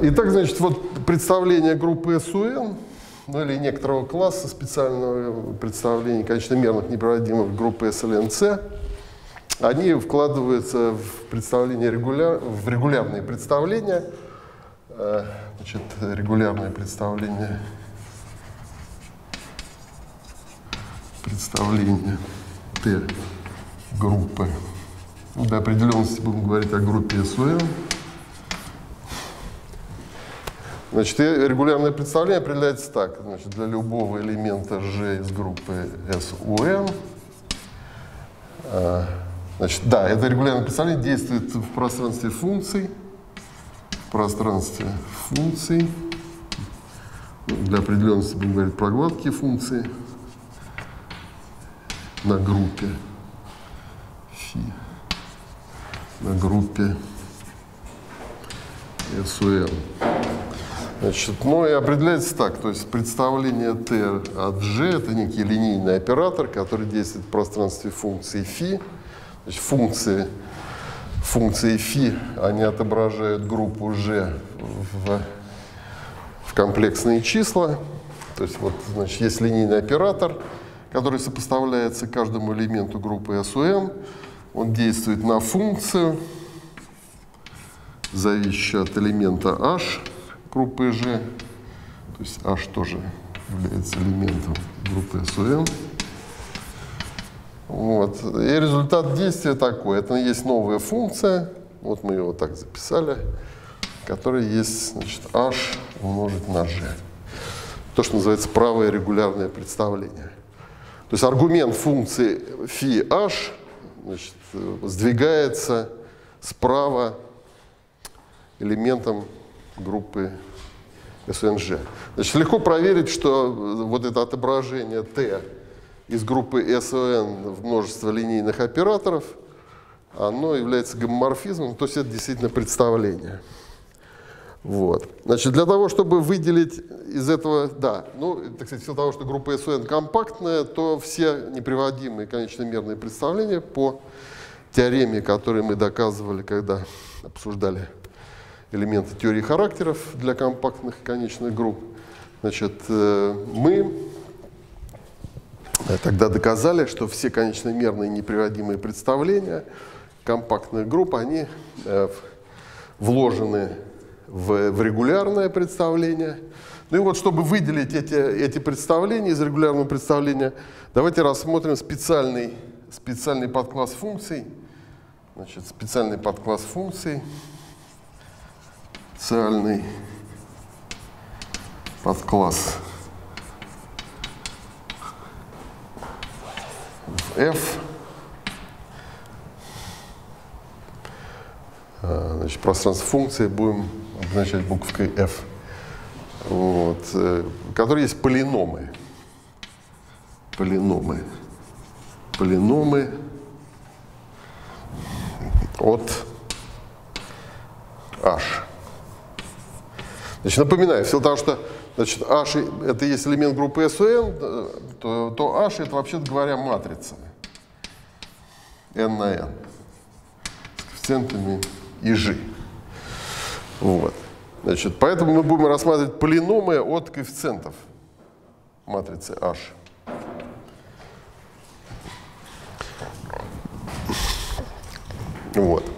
Итак, значит, вот представление группы СУН, ну или некоторого класса специального представления конечномерных непроводимых группы СЛНЦ, они вкладываются в представление регуляр, в регулярные представления, э, значит, регулярные представления, представление Т группы. Для определенности будем говорить о группе СУН. Значит, регулярное представление определяется так. Значит, для любого элемента G из группы SUN. А, значит, да, это регулярное представление действует в пространстве функций. В пространстве функций. Для определенности будем говорить про гладкие функции на группе фи, на группе SUN. Значит, ну и определяется так, то есть представление t от g это некий линейный оператор, который действует в пространстве функции φ. Значит, функции, функции φ, они отображают группу g в, в комплексные числа. То есть вот, значит, есть линейный оператор, который сопоставляется каждому элементу группы SUN. Он действует на функцию, зависящую от элемента h группы G, то есть H тоже является элементом группы SUN. Вот. И результат действия такой. Это есть новая функция, вот мы его так записали, которая есть значит, H умножить на G. То, что называется правое регулярное представление. То есть аргумент функции φ h значит, сдвигается справа элементом группы СНЖ. Значит, легко проверить, что вот это отображение Т из группы СОН в множество линейных операторов, оно является гомоморфизмом, то есть это действительно представление. Вот. Значит, для того, чтобы выделить из этого, да, ну, так сказать, в того, что группа СОН компактная, то все неприводимые конечномерные представления по теореме, которую мы доказывали, когда обсуждали элементы теории характеров для компактных конечных групп. Значит, э, мы тогда доказали, что все конечномерные неприводимые представления компактных групп, они э, вложены в, в регулярное представление. Ну и вот, чтобы выделить эти, эти представления из регулярного представления, давайте рассмотрим специальный, специальный подкласс функций. Значит, специальный подкласс функций специальный подкласс f. А, значит, пространство функции будем обозначать буквой f. Вот, э, которые есть полиномы. Полиномы. Полиномы от h. Значит, напоминаю, в силу того, что значит, H это есть элемент группы SUN, то, то H это, вообще говоря, матрица n на n с коэффициентами и g. Вот. Значит, поэтому мы будем рассматривать полиномы от коэффициентов матрицы H. Вот.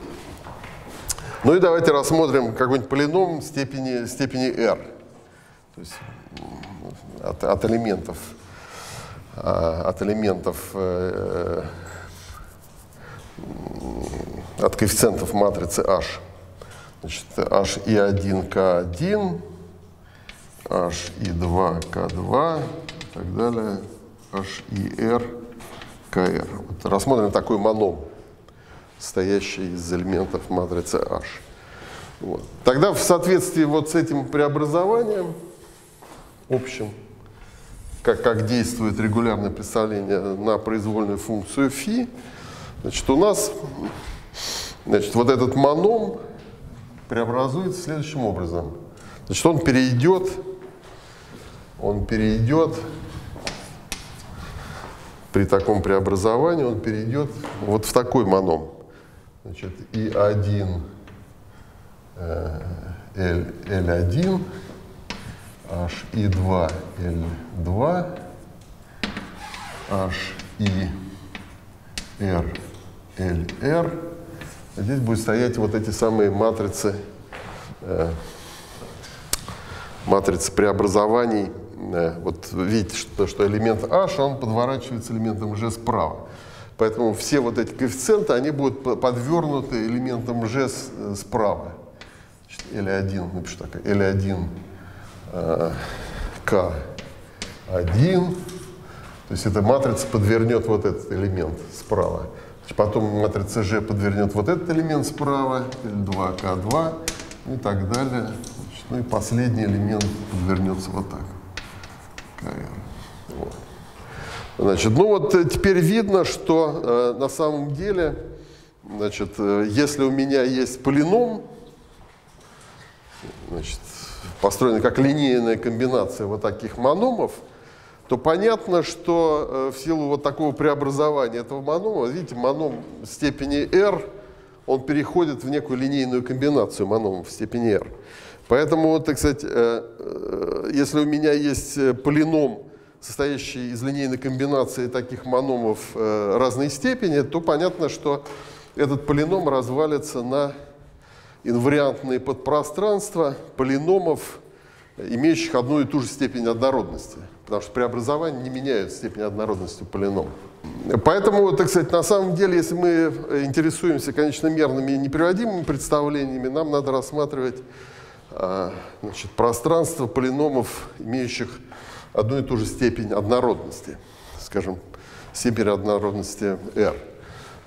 Ну и давайте рассмотрим какой-нибудь полином степени, степени r. То есть от, от элементов, а, от элементов, э, от коэффициентов матрицы h. Значит, h и 1 k1, h и 2 k2 и так далее, h и r kr. Вот рассмотрим такой моном состоящий из элементов матрицы H. Вот. Тогда в соответствии вот с этим преобразованием общим, как, как действует регулярное представление на произвольную функцию φ, значит, у нас значит, вот этот моном преобразуется следующим образом. Значит, он перейдет, он перейдет при таком преобразовании, он перейдет вот в такой моном. Значит, И1, L, L1, H, I2, L2, H, I, R, L, R. Здесь будет стоять вот эти самые матрицы, э, матрицы преобразований. Э, вот видите, что, что элемент H, он подворачивается элементом G справа. Поэтому все вот эти коэффициенты, они будут подвернуты элементом G э, справа. L1, напишу так, L1, э, K1. То есть эта матрица подвернет вот этот элемент справа. Потом матрица G подвернет вот этот элемент справа, L2, K2 и так далее. Значит, ну и последний элемент подвернется вот так. KR. Значит, ну вот э, теперь видно, что э, на самом деле, значит, э, если у меня есть полином, значит, построенный как линейная комбинация вот таких мономов, то понятно, что э, в силу вот такого преобразования этого манома, видите, маном степени r, он переходит в некую линейную комбинацию мономов степени r. Поэтому, так сказать, э, э, если у меня есть полином, состоящий из линейной комбинации таких мономов э, разной степени, то понятно, что этот полином развалится на инвариантные подпространства полиномов, имеющих одну и ту же степень однородности. Потому что преобразование не меняет степень однородности полинома. Поэтому, так сказать, на самом деле, если мы интересуемся конечномерными и неприводимыми представлениями, нам надо рассматривать а, значит, пространство полиномов, имеющих одну и ту же степень однородности, скажем, степень однородности R.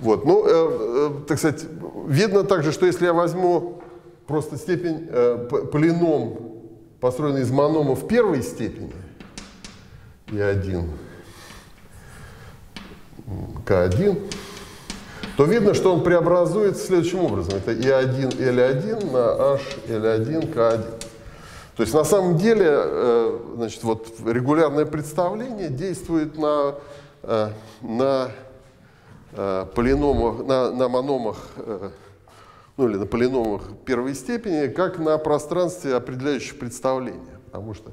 Вот. Ну, э, э, так сказать, видно также, что если я возьму просто степень, э, полином, построенный из мономов первой степени, И1, К1, то видно, что он преобразуется следующим образом. Это И1, L1 на H, L1, К1. То есть на самом деле э, значит, вот регулярное представление действует на, э, на э, полиномах, на, на мономах, ну или на полиномах первой степени, как на пространстве определяющих представления. Потому что,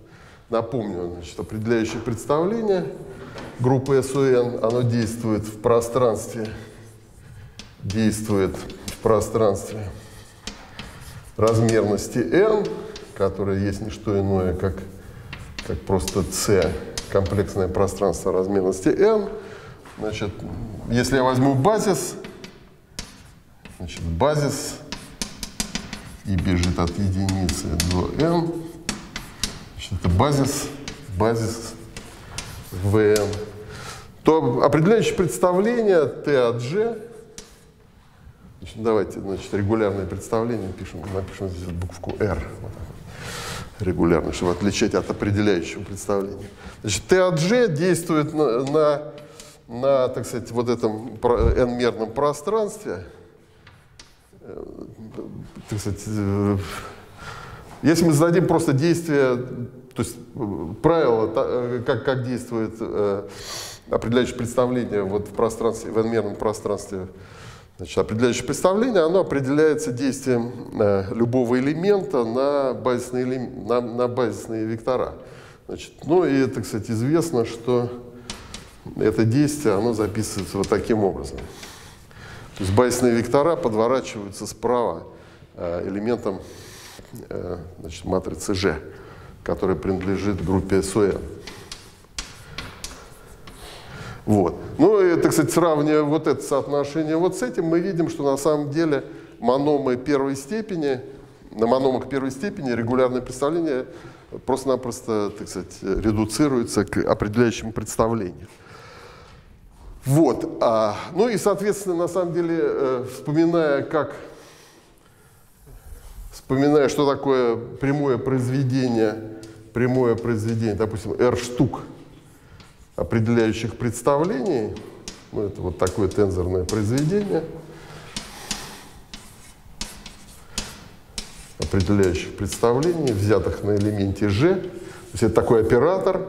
напомню, значит, определяющее представление группы СУН, оно действует в пространстве, действует в пространстве размерности n, которое есть не что иное, как, как просто C, комплексное пространство размерности n. Значит, если я возьму базис, значит, базис и бежит от единицы до n, значит, это базис, базис vn, то определяющее представление t от g, значит, давайте значит, регулярное представление пишем, напишем здесь букву r. Вот регулярно, чтобы отличать от определяющего представления. Значит, Т от G действует на, на, на так сказать, вот этом n-мерном пространстве. Э, так сказать, э, если мы зададим просто действие, то есть э, правило, как, как действует определяющее представление вот в пространстве, в n-мерном пространстве Значит, определяющее представление, оно определяется действием э, любого элемента на базисные, на, на базисные вектора. Значит, ну и это, кстати, известно, что это действие, оно записывается вот таким образом. То есть базисные вектора подворачиваются справа э, элементом э, значит, матрицы G, которая принадлежит группе SON. Вот. Ну и, так сказать, сравнивая вот это соотношение вот с этим, мы видим, что на самом деле мономы первой степени, на мономах первой степени регулярное представление просто-напросто, так сказать, редуцируется к определяющему представлению. Вот. А, ну и, соответственно, на самом деле, э, вспоминая, как, вспоминая, что такое прямое произведение, прямое произведение, допустим, R штук определяющих представлений. Ну, это вот такое тензорное произведение. определяющих представлений, взятых на элементе G. То есть это такой оператор,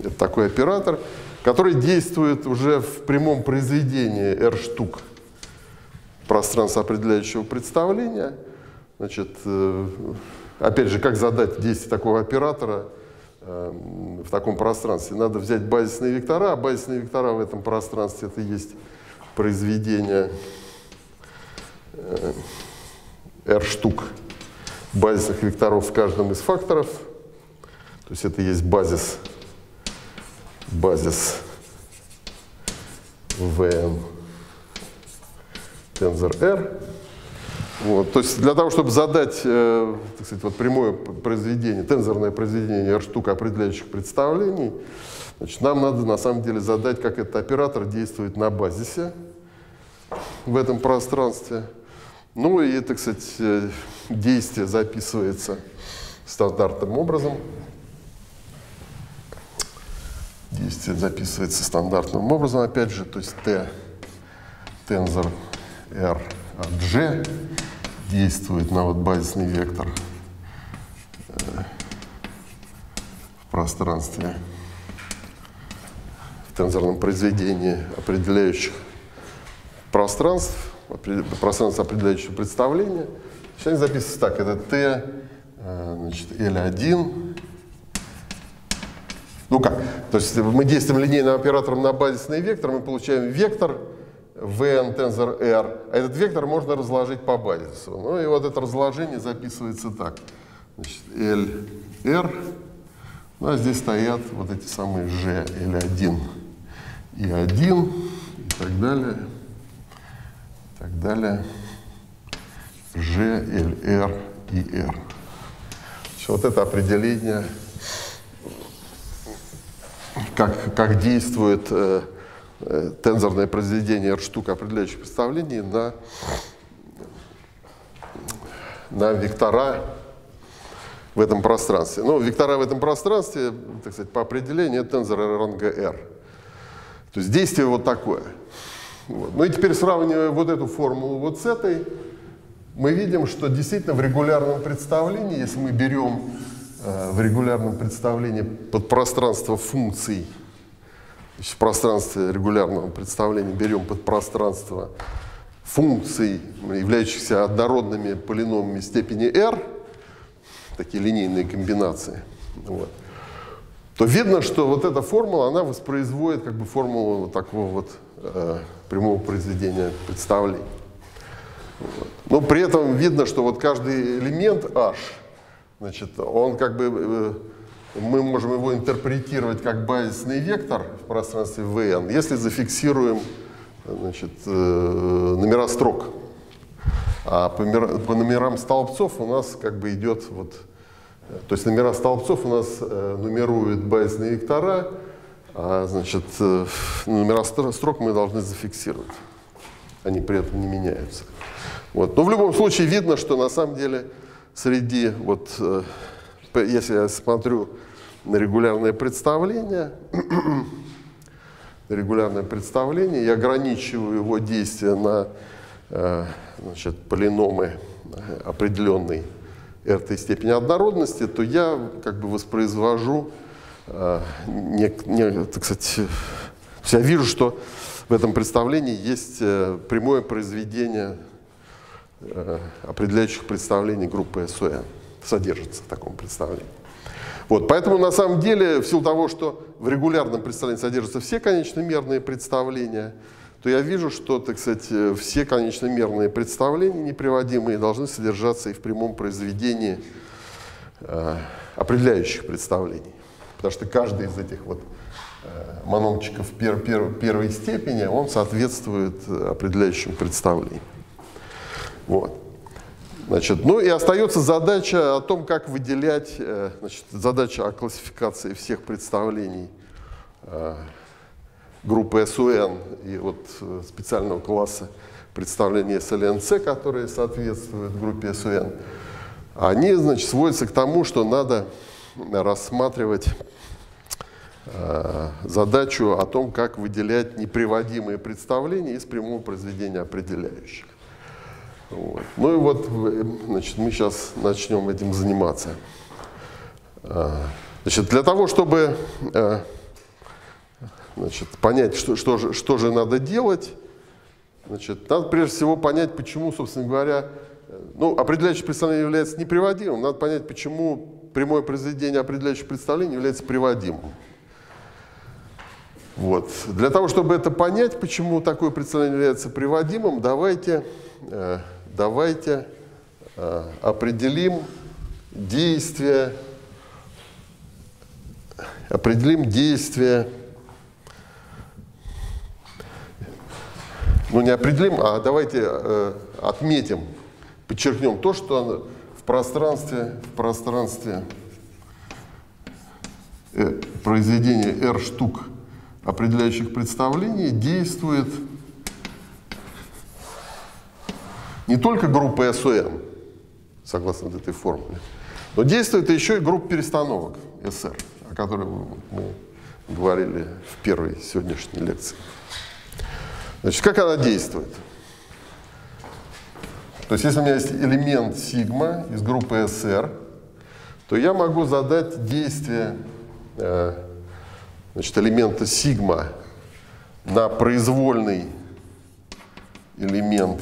это такой оператор, который действует уже в прямом произведении R штук пространства определяющего представления. Значит, э, опять же, как задать действие такого оператора в таком пространстве? Надо взять базисные вектора, а базисные вектора в этом пространстве это есть произведение R штук базисных векторов в каждом из факторов. То есть это есть базис, базис Vn тензор R. Вот, то есть для того, чтобы задать э, так сказать, вот прямое произведение, тензорное произведение R штук определяющих представлений, значит, нам надо на самом деле задать, как этот оператор действует на базисе в этом пространстве. Ну и, так сказать, э, действие записывается стандартным образом. Действие записывается стандартным образом, опять же, то есть t тензор r от g действует на вот базисный вектор э, в пространстве в тензорном произведении определяющих пространств, пространство определяющего представления. Сейчас записывается так, это t, э, значит, L1. Ну как? То есть мы действуем линейным оператором на базисный вектор, мы получаем вектор Vn тензор R, а этот вектор можно разложить по базису. Ну и вот это разложение записывается так. Значит, L, R, ну а здесь стоят вот эти самые G, L1 и 1 и так далее так далее. G, L, R и R. Вот это определение, как, как действует э, тензорное произведение R штук определяющих представлений на, на вектора в этом пространстве. Ну, вектора в этом пространстве, так сказать, по определению, это тензор ранга R. То есть действие вот такое – вот. Ну и теперь сравнивая вот эту формулу вот с этой, мы видим, что действительно в регулярном представлении, если мы берем э, в регулярном представлении под пространство функций, в пространстве регулярного представления берем под пространство функций, являющихся однородными полиномами степени r, такие линейные комбинации, вот, то видно, что вот эта формула, она воспроизводит как бы формулу вот такого вот э, прямого произведения представлений. Вот. Но при этом видно, что вот каждый элемент h, значит, он как бы, э, мы можем его интерпретировать как базисный вектор в пространстве Vn, если зафиксируем значит, э, номера строк. А по, номерам столбцов у нас как бы идет вот, то есть номера столбцов у нас э, нумеруют базисные вектора, а, значит, э, номера строк мы должны зафиксировать. Они при этом не меняются. Вот. Но в любом случае видно, что на самом деле среди, вот, если я смотрю на регулярное представление, регулярное представление, я ограничиваю его действие на э, значит, полиномы определенной r степени однородности, то я как бы воспроизвожу Э, не, не, так сказать, я вижу, что в этом представлении есть э, прямое произведение э, определяющих представлений группы СУН, содержится в таком представлении. Вот, поэтому на самом деле, в силу того, что в регулярном представлении содержатся все конечномерные представления, то я вижу, что, так сказать, все конечномерные представления неприводимые должны содержаться и в прямом произведении э, определяющих представлений. Потому что каждый из этих вот э, маномчиков пер, пер, первой степени, он соответствует определяющим представлениям. Вот. Значит, ну и остается задача о том, как выделять, э, значит, задача о классификации всех представлений э, группы SUN и вот специального класса представления SLNC, которые соответствуют группе SUN. Они, значит, сводятся к тому, что надо рассматривать э, задачу о том, как выделять неприводимые представления из прямого произведения определяющих. Вот. Ну и вот значит, мы сейчас начнем этим заниматься. Э, значит, для того, чтобы э, значит, понять, что, что, же, что же надо делать, значит, надо прежде всего понять, почему, собственно говоря, ну, определяющее представление является неприводимым, надо понять, почему прямое произведение определяющего представления является приводимым. Вот. Для того, чтобы это понять, почему такое представление является приводимым, давайте, э, давайте э, определим действие, определим действие, ну не определим, а давайте э, отметим, подчеркнем то, что в пространстве, в пространстве э, произведения R штук определяющих представлений действует не только группа SOM, согласно этой формуле, но действует еще и группа перестановок SR, о которой мы говорили в первой сегодняшней лекции. Значит, как она действует? То есть, если у меня есть элемент сигма из группы SR, то я могу задать действие э, значит, элемента сигма на произвольный элемент,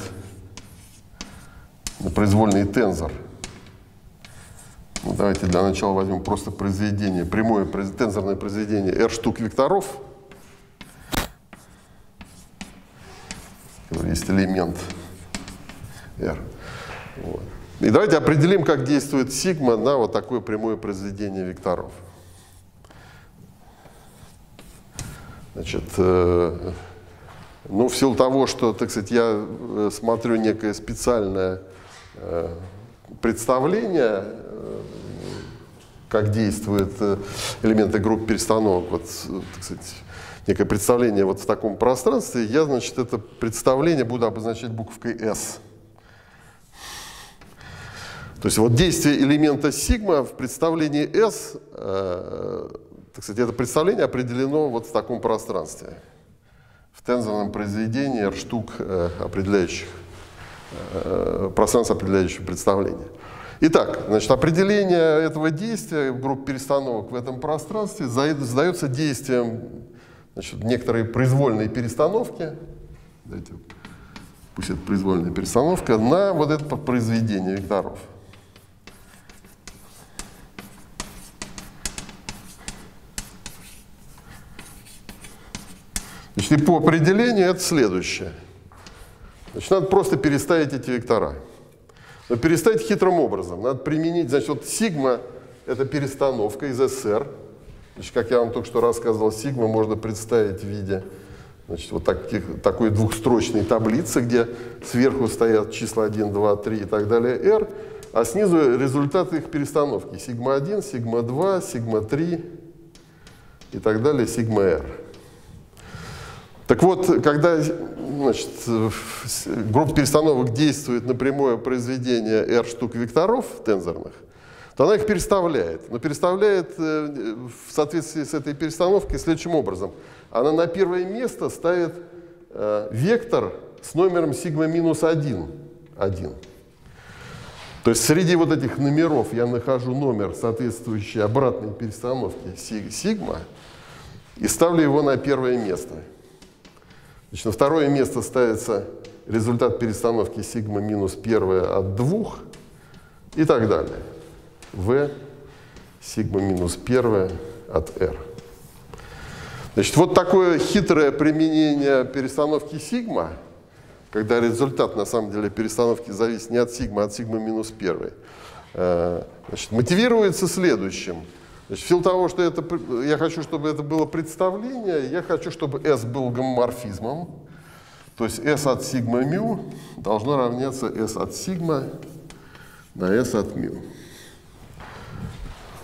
произвольный тензор. Ну, давайте для начала возьмем просто произведение, прямое тензорное произведение R штук векторов. Есть элемент R. Вот. И давайте определим, как действует сигма на вот такое прямое произведение векторов. Значит, э, ну, в силу того, что, так сказать, я э, смотрю некое специальное представление, как действуют элементы группы перестановок, вот, так сказать, некое представление вот в таком пространстве, я, значит, это представление буду обозначать буковкой S. То есть вот действие элемента сигма в представлении S так сказать, это представление определено вот в таком пространстве. В тензорном произведении R штук э, определяющих, э, пространство определяющего представления. Итак, значит, определение этого действия групп перестановок в этом пространстве задается действием значит, некоторой произвольной перестановки, дайте, пусть это произвольная перестановка, на вот это произведение векторов. Значит, и по определению это следующее. Значит, надо просто переставить эти вектора. Но переставить хитрым образом. Надо применить, значит, вот сигма – это перестановка из SR. Значит, как я вам только что рассказывал, сигма можно представить в виде значит, вот таких, такой двухстрочной таблицы, где сверху стоят числа 1, 2, 3 и так далее, R, а снизу результаты их перестановки. Сигма 1, сигма 2, сигма 3 и так далее, сигма R. Так вот, когда значит, группа перестановок действует на прямое произведение R штук векторов тензорных, то она их переставляет. Но переставляет э, в соответствии с этой перестановкой следующим образом. Она на первое место ставит э, вектор с номером сигма минус 1. 1. То есть среди вот этих номеров я нахожу номер, соответствующий обратной перестановке сигма, и ставлю его на первое место. Значит, на второе место ставится результат перестановки сигма минус первое от двух и так далее. В сигма минус первое от r. Значит, вот такое хитрое применение перестановки сигма, когда результат на самом деле перестановки зависит не от сигма, а от сигма минус первой, э, значит, мотивируется следующим – Значит, в силу того, что это, я хочу, чтобы это было представление, я хочу, чтобы S был гомоморфизмом. То есть S от сигма мю должно равняться S от сигма на S от мю.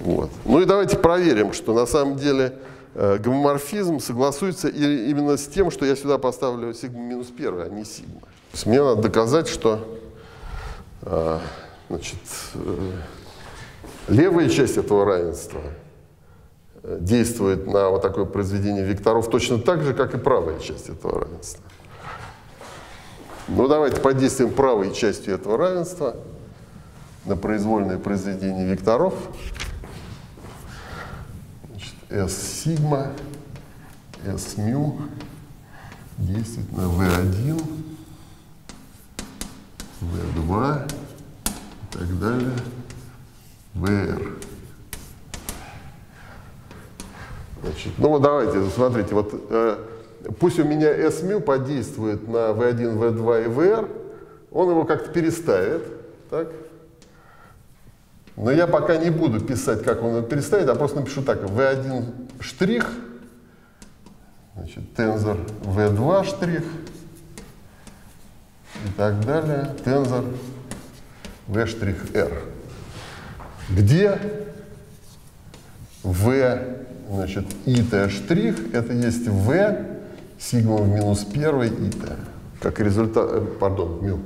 Вот. Ну и давайте проверим, что на самом деле э, гомоморфизм согласуется именно с тем, что я сюда поставлю сигма минус 1, а не сигма. То есть мне надо доказать, что э, значит, э, Левая часть этого равенства действует на вот такое произведение векторов точно так же, как и правая часть этого равенства. Ну, давайте подействуем правой частью этого равенства на произвольное произведение векторов. Значит, S сигма, S мю действует на V1, V2, так далее, VR. Значит, ну вот давайте, смотрите, вот э, пусть у меня S μ подействует на V1, V2 и VR, он его как-то переставит, так? Но я пока не буду писать, как он его переставит, а просто напишу так, V1 штрих, значит, тензор V2 штрих и так далее, тензор V штрих R, где V Значит, ит штрих это есть v сигма в минус 1 ит. Как результат, э, пардон, мю.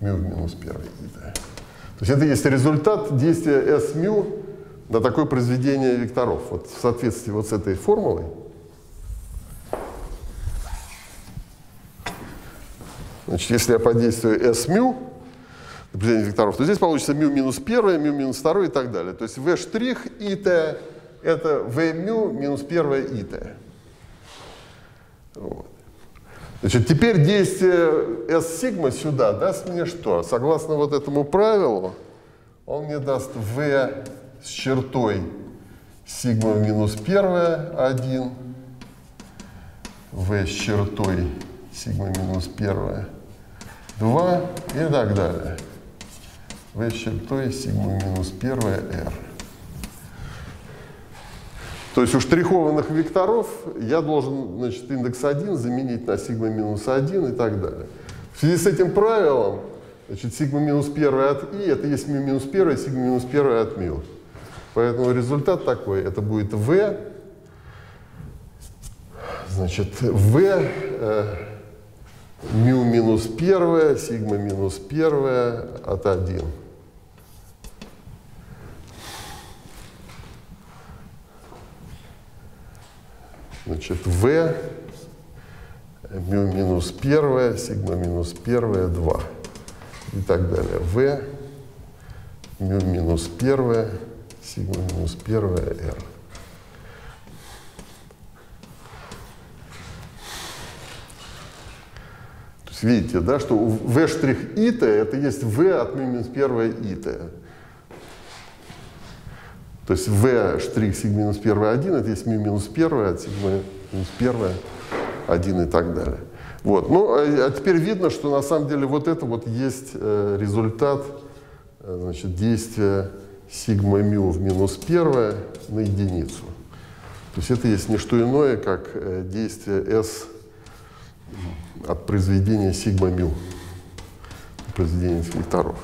Мю в минус 1 ит. То есть это есть результат действия S мю на такое произведение векторов. Вот в соответствии вот с этой формулой Значит, если я подействую S мю на произведение векторов, то здесь получится мю минус 1, мю минус 2 и так далее. То есть v штрих и t это v μ минус первое и t. Вот. Значит, теперь действие S сигма сюда даст мне что? Согласно вот этому правилу, он мне даст V с чертой сигма минус первое 1, V с чертой сигма минус первое 2 и так далее. V чертой сигма минус первое R. То есть у штрихованных векторов я должен значит, индекс 1 заменить на сигма минус 1 и так далее. В связи с этим правилом значит, сигма минус 1 от и это есть ми минус 1, сигма минус 1 от мил. Поэтому результат такой, это будет v, значит, v э, мю минус 1, сигма минус 1 от 1. Значит, v мю минус первое, сигма минус первое, 2. И так далее. v мю минус первое, сигма минус первое, r. То есть видите, да, что v штрих ит это есть v от мю минус первое ит. То есть v штрих сигма минус 1 1, это есть μ минус 1 от сигма минус 1 1 и так далее. Вот. Ну, а, а теперь видно, что на самом деле вот это вот есть э, результат э, значит, действия сигма мю в минус 1 на единицу. То есть это есть не что иное, как э, действие s от произведения сигма мю, произведения векторов.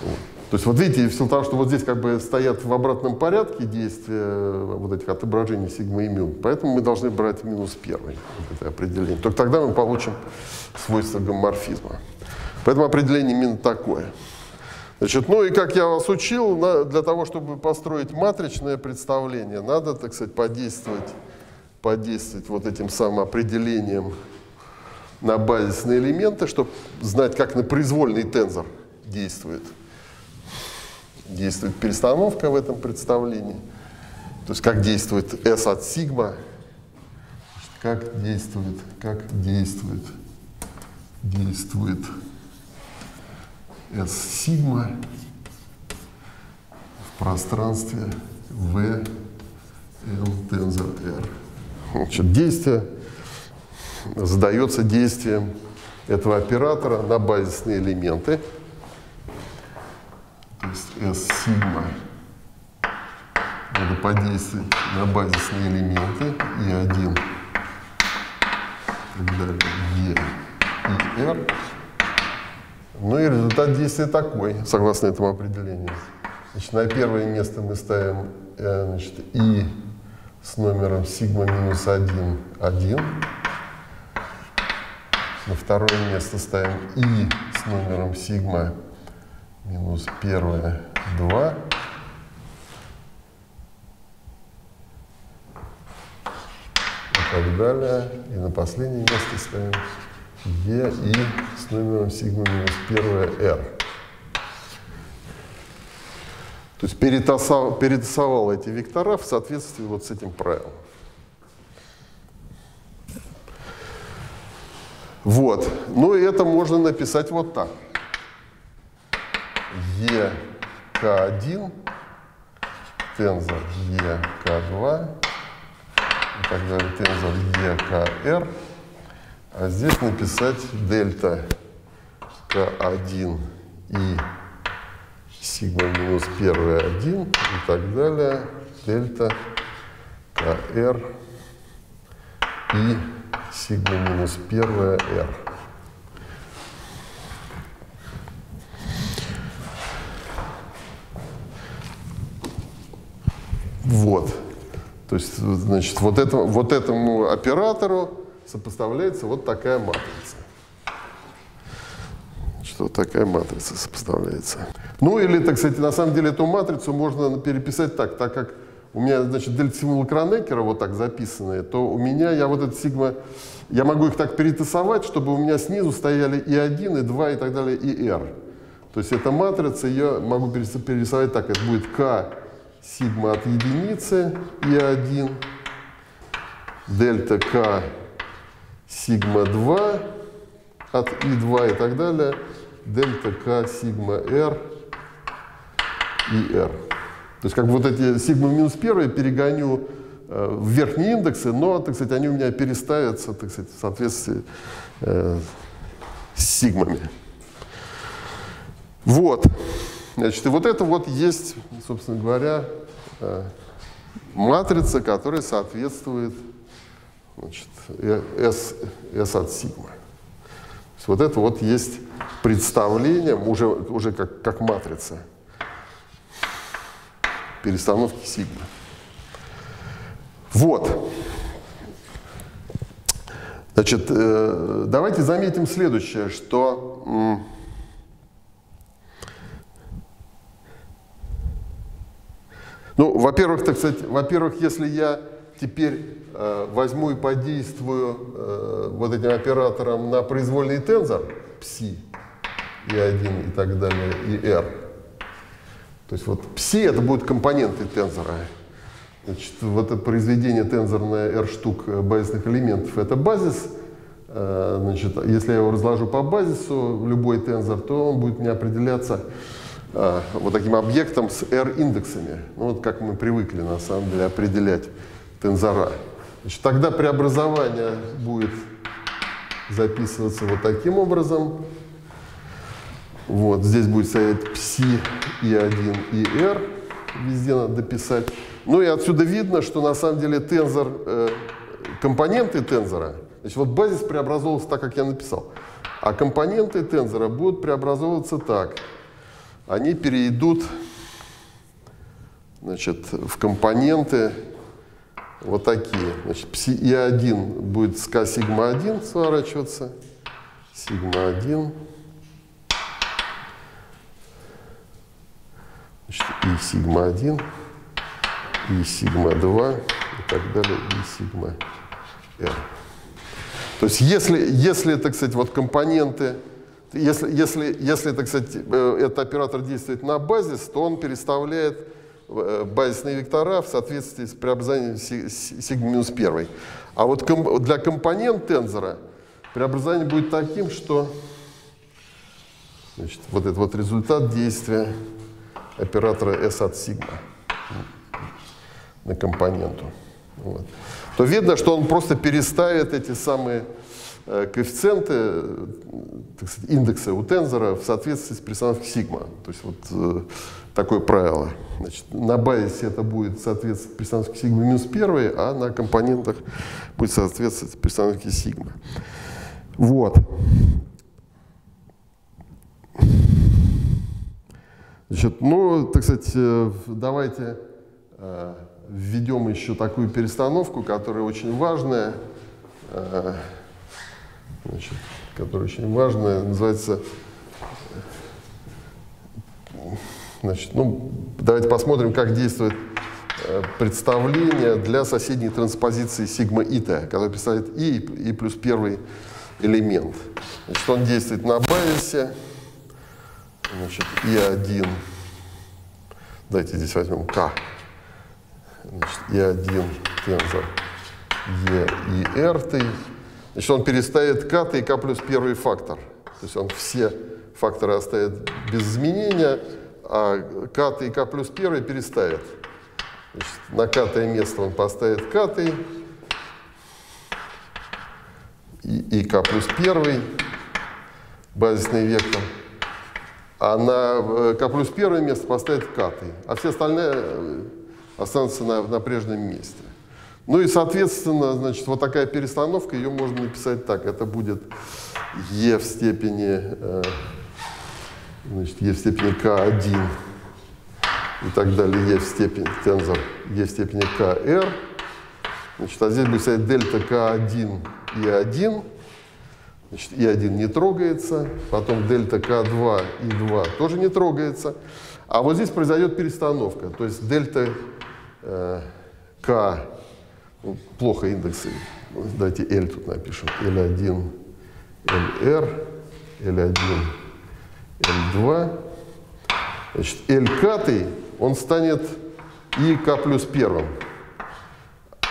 Вот. То есть вот видите, в силу того, что вот здесь как бы стоят в обратном порядке действия э, вот этих отображений сигма и мю, поэтому мы должны брать минус первый это определение. Только тогда мы получим свойство гоморфизма. Поэтому определение именно такое. Значит, ну и как я вас учил, для того, чтобы построить матричное представление, надо, так сказать, подействовать, подействовать вот этим самым определением на базисные элементы, чтобы знать, как на произвольный тензор действует действует перестановка в этом представлении. То есть как действует S от сигма, как действует, как действует, действует S сигма в пространстве V L тензор R. Значит, действие задается действием этого оператора на базисные элементы – то есть S сигма надо подействовать на базисные элементы И1, так далее, Е и R. Ну и результат действия такой, согласно этому определению. Значит, на первое место мы ставим э, значит, И с номером сигма минус 1, 1. На второе место ставим И с номером сигма минус первое 2. И так далее. И на последнее место ставим Е и с номером сигма минус первое R. То есть перетасовал, перетасовал эти вектора в соответствии вот с этим правилом. Вот. Ну и это можно написать вот так. ЕК1, тензор ЕК2, и так далее, тензор ЕКР. А здесь написать дельта К1 и сигма минус 1 1 и так далее, дельта КР и сигма минус 1 R. Вот. То есть, значит, вот, это, вот этому оператору сопоставляется вот такая матрица. Что такая матрица сопоставляется. Ну или, так сказать, на самом деле эту матрицу можно переписать так, так как у меня, значит, дельта-символ Кронекера вот так записанные, то у меня, я вот этот сигма, я могу их так перетасовать, чтобы у меня снизу стояли и 1, и 2, и так далее, и r. То есть эта матрица, ее могу перерисовать так, это будет k сигма от единицы и 1, дельта k сигма 2 от и2 и так далее, дельта k сигма r и r. То есть как бы вот эти сигма минус первые перегоню э, в верхние индексы, но, так сказать, они у меня переставятся, так сказать, в соответствии э, с сигмами. Вот. Значит, и вот это вот есть, собственно говоря, э, матрица, которая соответствует значит, S, S от сигма. Вот это вот есть представление уже, уже как, как матрица перестановки сигма. Вот. Значит, э, давайте заметим следующее, что ну, во-первых, так сказать, во-первых, если я теперь э, возьму и подействую э, вот этим оператором на произвольный тензор psi и 1 и так далее, и r, то есть вот пси это будут компоненты тензора. Значит, вот это произведение тензорное r штук базисных элементов это базис. Э, значит, если я его разложу по базису, любой тензор, то он будет мне определяться э, вот таким объектом с r индексами. Ну, вот как мы привыкли на самом деле определять тензора. Значит, тогда преобразование будет записываться вот таким образом. Вот, здесь будет стоять пси и 1 и r, везде надо дописать. Ну и отсюда видно, что на самом деле тензор, э, компоненты тензора, значит, вот базис преобразовывался так, как я написал, а компоненты тензора будут преобразовываться так. Они перейдут значит, в компоненты вот такие. Значит, пси и 1 будет с k сигма 1 сворачиваться, сигма 1 Значит, и сигма 1, и сигма 2, и так далее, и сигма r. То есть если, если так сказать, вот компоненты, если, если, если так сказать, э, этот оператор действует на базис, то он переставляет э, базисные вектора в соответствии с преобразованием сигма минус 1. А вот для компонент тензора преобразование будет таким, что значит, вот этот вот результат действия оператора S от сигма на компоненту. Вот. То видно, что он просто переставит эти самые коэффициенты, так сказать, индексы у тензора в соответствии с перестановкой сигма. То есть вот э, такое правило. Значит, на базисе это будет соответствовать перестановке сигма минус 1, а на компонентах будет соответствовать перестановке сигма. Вот. Значит, ну, так сказать, э, давайте э, введем еще такую перестановку, которая очень важная, э, значит, которая очень важная, называется, значит, ну, давайте посмотрим, как действует представление для соседней транспозиции сигма ита, которая представляет и, и плюс первый элемент. Значит, он действует на базисе, Значит, И1, давайте здесь возьмем К. Значит, И1 тензор Е и R. Значит, он переставит К и К плюс первый фактор. То есть он все факторы оставит без изменения, а катый и k плюс 1 переставят. Значит, на катое место он поставит катый и, и k плюс 1, базисный вектор. А на k плюс 1 место поставит катый, а все остальные э, останутся на, на прежнем месте. Ну и, соответственно, значит, вот такая перестановка, ее можно написать так. Это будет e в степени, э, значит, e в степени k1 и так далее, e в степени, тензор e в степени kr. Значит, а здесь будет стоять дельта k1 и 1. Значит, и1 не трогается, потом дельта k2 и 2 тоже не трогается. А вот здесь произойдет перестановка, то есть дельта э, k плохо индексы. Давайте L тут напишем. L1, LR, L1, L2. Значит, L катый, он станет и К плюс первым.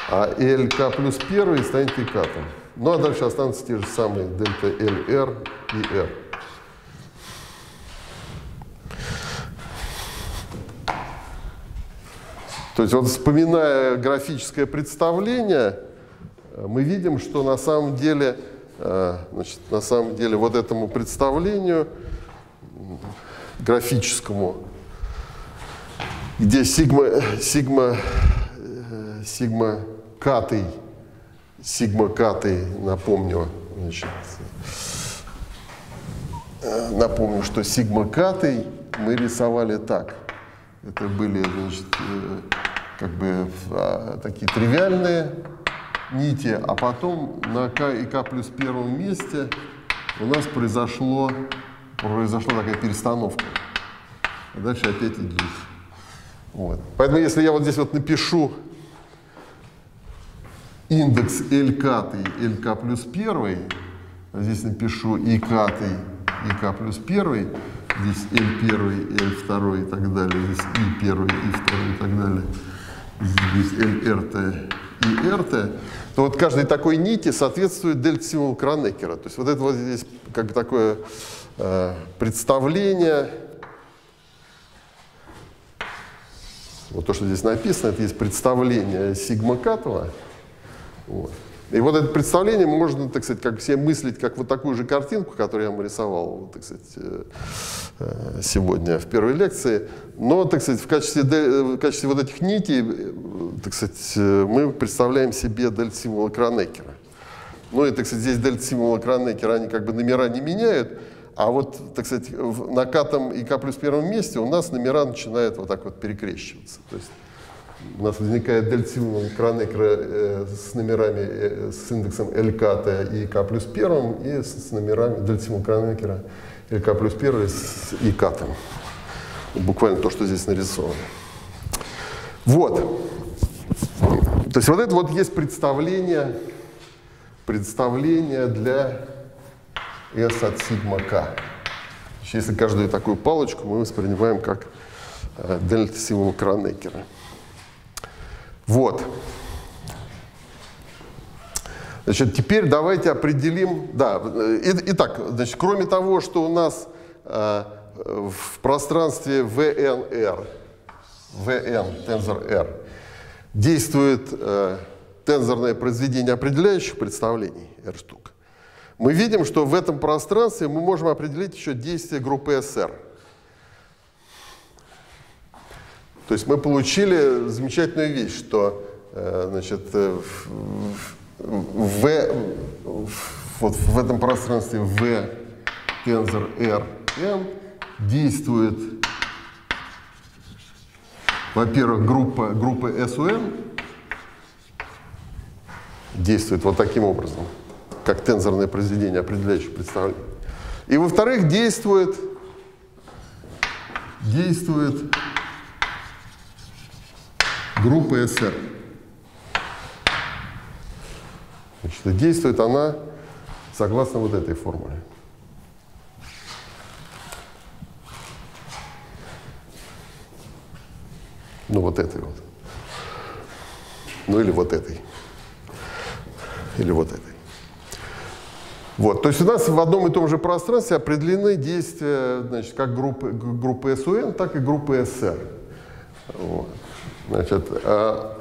А LK плюс первый станет и катом. Ну а дальше останутся те же самые дельта LR и R. То есть вот вспоминая графическое представление, э, мы видим, что на самом деле, э, значит, на самом деле вот этому представлению графическому, где сигма, сигма, э, сигма катый, сигма катый, напомню, значит, напомню, что сигма катый мы рисовали так. Это были, значит, как бы а, такие тривиальные нити, а потом на К и К плюс первом месте у нас произошло, произошла такая перестановка. А дальше опять идет. Вот. Поэтому если я вот здесь вот напишу индекс LK, LK плюс 1, а здесь напишу и К, и К плюс 1, здесь L1, L2 и так далее, здесь И1, И2 и так далее, здесь LRT и RT, то вот каждой такой нити соответствует дельта-символу Кранекера. То есть вот это вот здесь как бы такое э, представление, вот то, что здесь написано, это есть представление сигма Катова. Вот. И вот это представление можно, так сказать, как все мыслить, как вот такую же картинку, которую я вам рисовал, так сказать, э, э, сегодня в первой лекции. Но, так сказать, в качестве, в качестве вот этих нитей, э, так сказать, мы представляем себе дельта-символа Кранекера. Ну и, так сказать, здесь дельта-символа Кранекера, они как бы номера не меняют, а вот, так сказать, на катом и К плюс первом месте у нас номера начинают вот так вот перекрещиваться. То есть у нас возникает дельтивный кранекра э, с номерами, э, с индексом LK и К плюс первым, и с, номерами дельтивного кранекера LK плюс первый с и катом. Буквально то, что здесь нарисовано. Вот. То есть вот это вот есть представление, представление для S от сигма К. Если каждую такую палочку мы воспринимаем как э, дельта символ Кранекера. Вот. Значит, теперь давайте определим, да, итак, значит, кроме того, что у нас э, в пространстве VNR, VN, тензор R, действует э, тензорное произведение определяющих представлений, R штук, мы видим, что в этом пространстве мы можем определить еще действие группы SR. То есть мы получили замечательную вещь, что э, значит, э, в, вот в этом пространстве V тензор R действует, во-первых, группа, группа SUN действует вот таким образом, как тензорное произведение определяющих представлений. И во-вторых, действует, действует группы СР. Значит, действует она согласно вот этой формуле. Ну, вот этой вот. Ну, или вот этой. Или вот этой. Вот, то есть у нас в одном и том же пространстве определены действия значит, как группы, группы СУН, так и группы СР. Вот. Значит, а,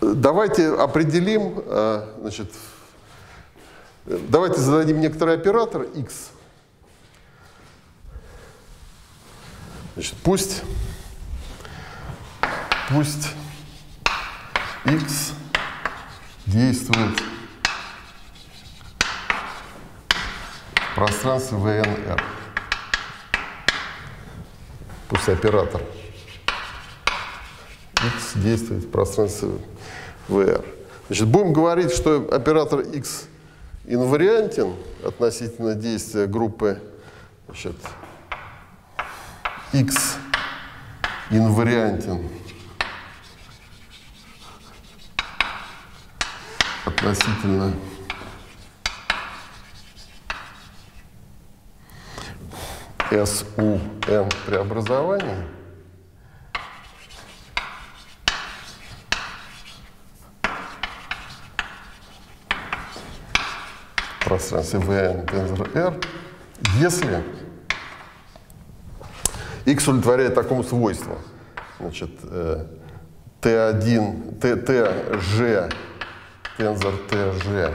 давайте определим, а, значит, давайте зададим некоторый оператор x. Значит, пусть, пусть x действует в пространстве VNR. Пусть оператор x действует в пространстве VR. Значит, будем говорить, что оператор x инвариантен относительно действия группы значит, x инвариантен относительно SUN преобразований в пространстве VN тензор R, если x удовлетворяет такому свойству, значит, T1, T, TG тензор TG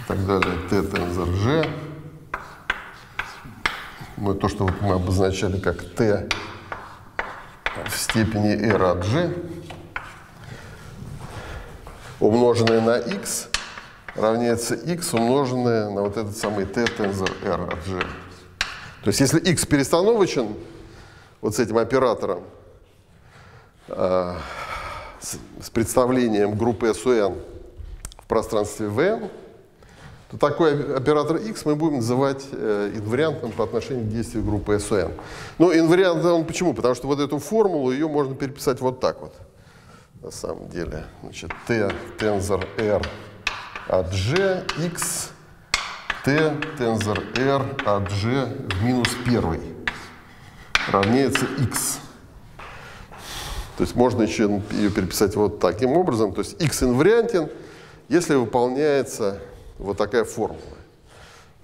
и так далее, T тензор G. Ну, то, что мы обозначали как T в степени R от G, умноженное на x, равняется x, умноженное на вот этот самый T тензор R от G. То есть если x перестановочен вот с этим оператором, э, с, с представлением группы SUN пространстве V, то такой оператор x мы будем называть э, инвариантным по отношению к действию группы SN. Ну, инвариантным он почему? Потому что вот эту формулу, ее можно переписать вот так вот. На самом деле. Значит, t тензор r от g, x, t тензор r от g в минус первый равняется x. То есть можно еще ее переписать вот таким образом. То есть x инвариантен – если выполняется вот такая формула.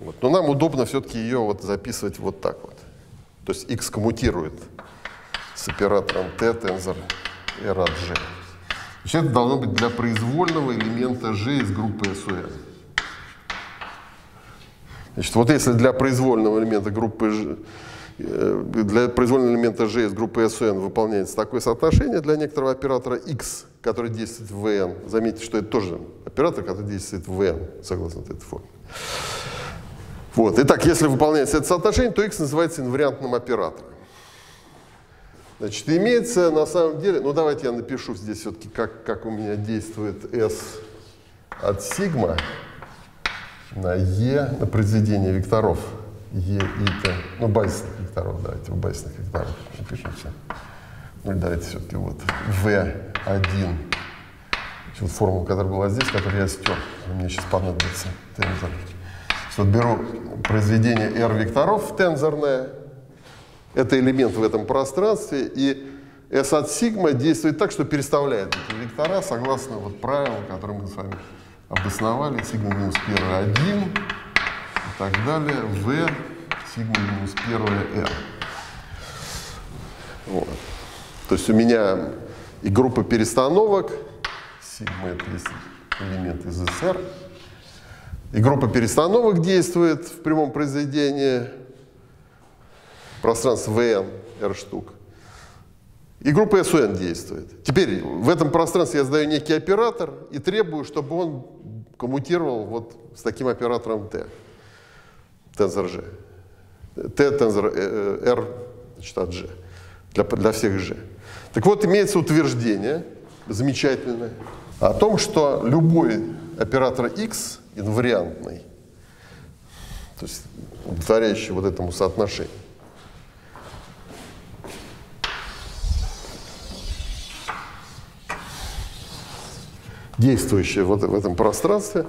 Вот. Но нам удобно все-таки ее вот записывать вот так вот. То есть x коммутирует с оператором t тензор r от g. Значит, это должно быть для произвольного элемента g из группы SUN. Значит, вот если для произвольного элемента группы G, для произвольного элемента G из группы SUN выполняется такое соотношение для некоторого оператора X, который действует в VN. Заметьте, что это тоже оператор, который действует в VN, согласно этой форме. Вот. Итак, если выполняется это соотношение, то X называется инвариантным оператором. Значит, имеется на самом деле, ну давайте я напишу здесь все-таки, как, как у меня действует S от сигма на E, на произведение векторов E и T, ну базисных векторов, давайте в базисных векторах напишем все. Ну давайте все-таки вот V1 вот формула, которая была здесь, которую я стер. Мне сейчас понадобится тензор. Вот беру произведение R векторов тензорное. Это элемент в этом пространстве. И S от сигма действует так, что переставляет эти вектора согласно вот правилам, которые мы с вами обосновали. Сигма минус 1 1 и так далее. V сигма минус 1 R. Вот. То есть у меня и группа перестановок сигма это элемент из СР. И группа перестановок действует в прямом произведении пространства VN, R штук. И группа SUN действует. Теперь в этом пространстве я задаю некий оператор и требую, чтобы он коммутировал вот с таким оператором T, тензор G. T тензор э, э, R значит, от G, для, для всех G. Так вот, имеется утверждение замечательное, о том, что любой оператор x инвариантный, то есть удовлетворяющий вот этому соотношению, действующее вот в этом пространстве,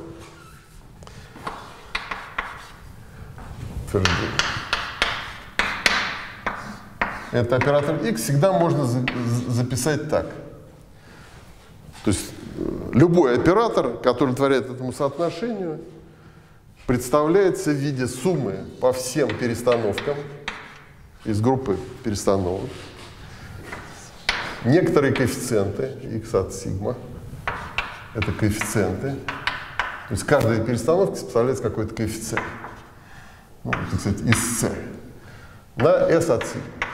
Это оператор x всегда можно записать так. То есть любой оператор, который удовлетворяет этому соотношению, представляется в виде суммы по всем перестановкам из группы перестановок. Некоторые коэффициенты x от сигма, это коэффициенты. То есть каждая перестановка представляется какой-то коэффициент. Ну, так сказать, из c на s от сигма.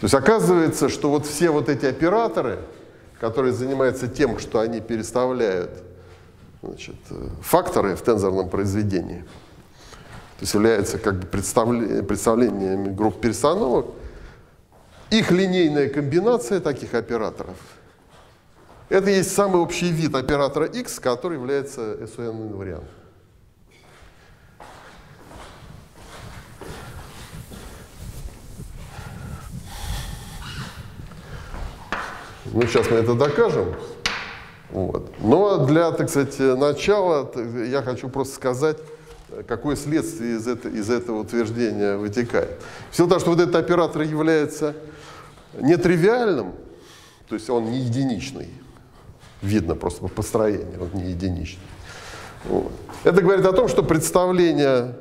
То есть оказывается, что вот все вот эти операторы, которые занимаются тем, что они переставляют значит, факторы в тензорном произведении, то есть являются как бы представлениями групп перестановок, их линейная комбинация таких операторов – это есть самый общий вид оператора x, который является SUN Ну, сейчас мы это докажем. Вот. Но для, так сказать, начала я хочу просто сказать, какое следствие из, это, из этого утверждения вытекает. В силу того, что вот этот оператор является нетривиальным, то есть он не единичный, видно просто по построению, он не единичный. Вот. Это говорит о том, что представление,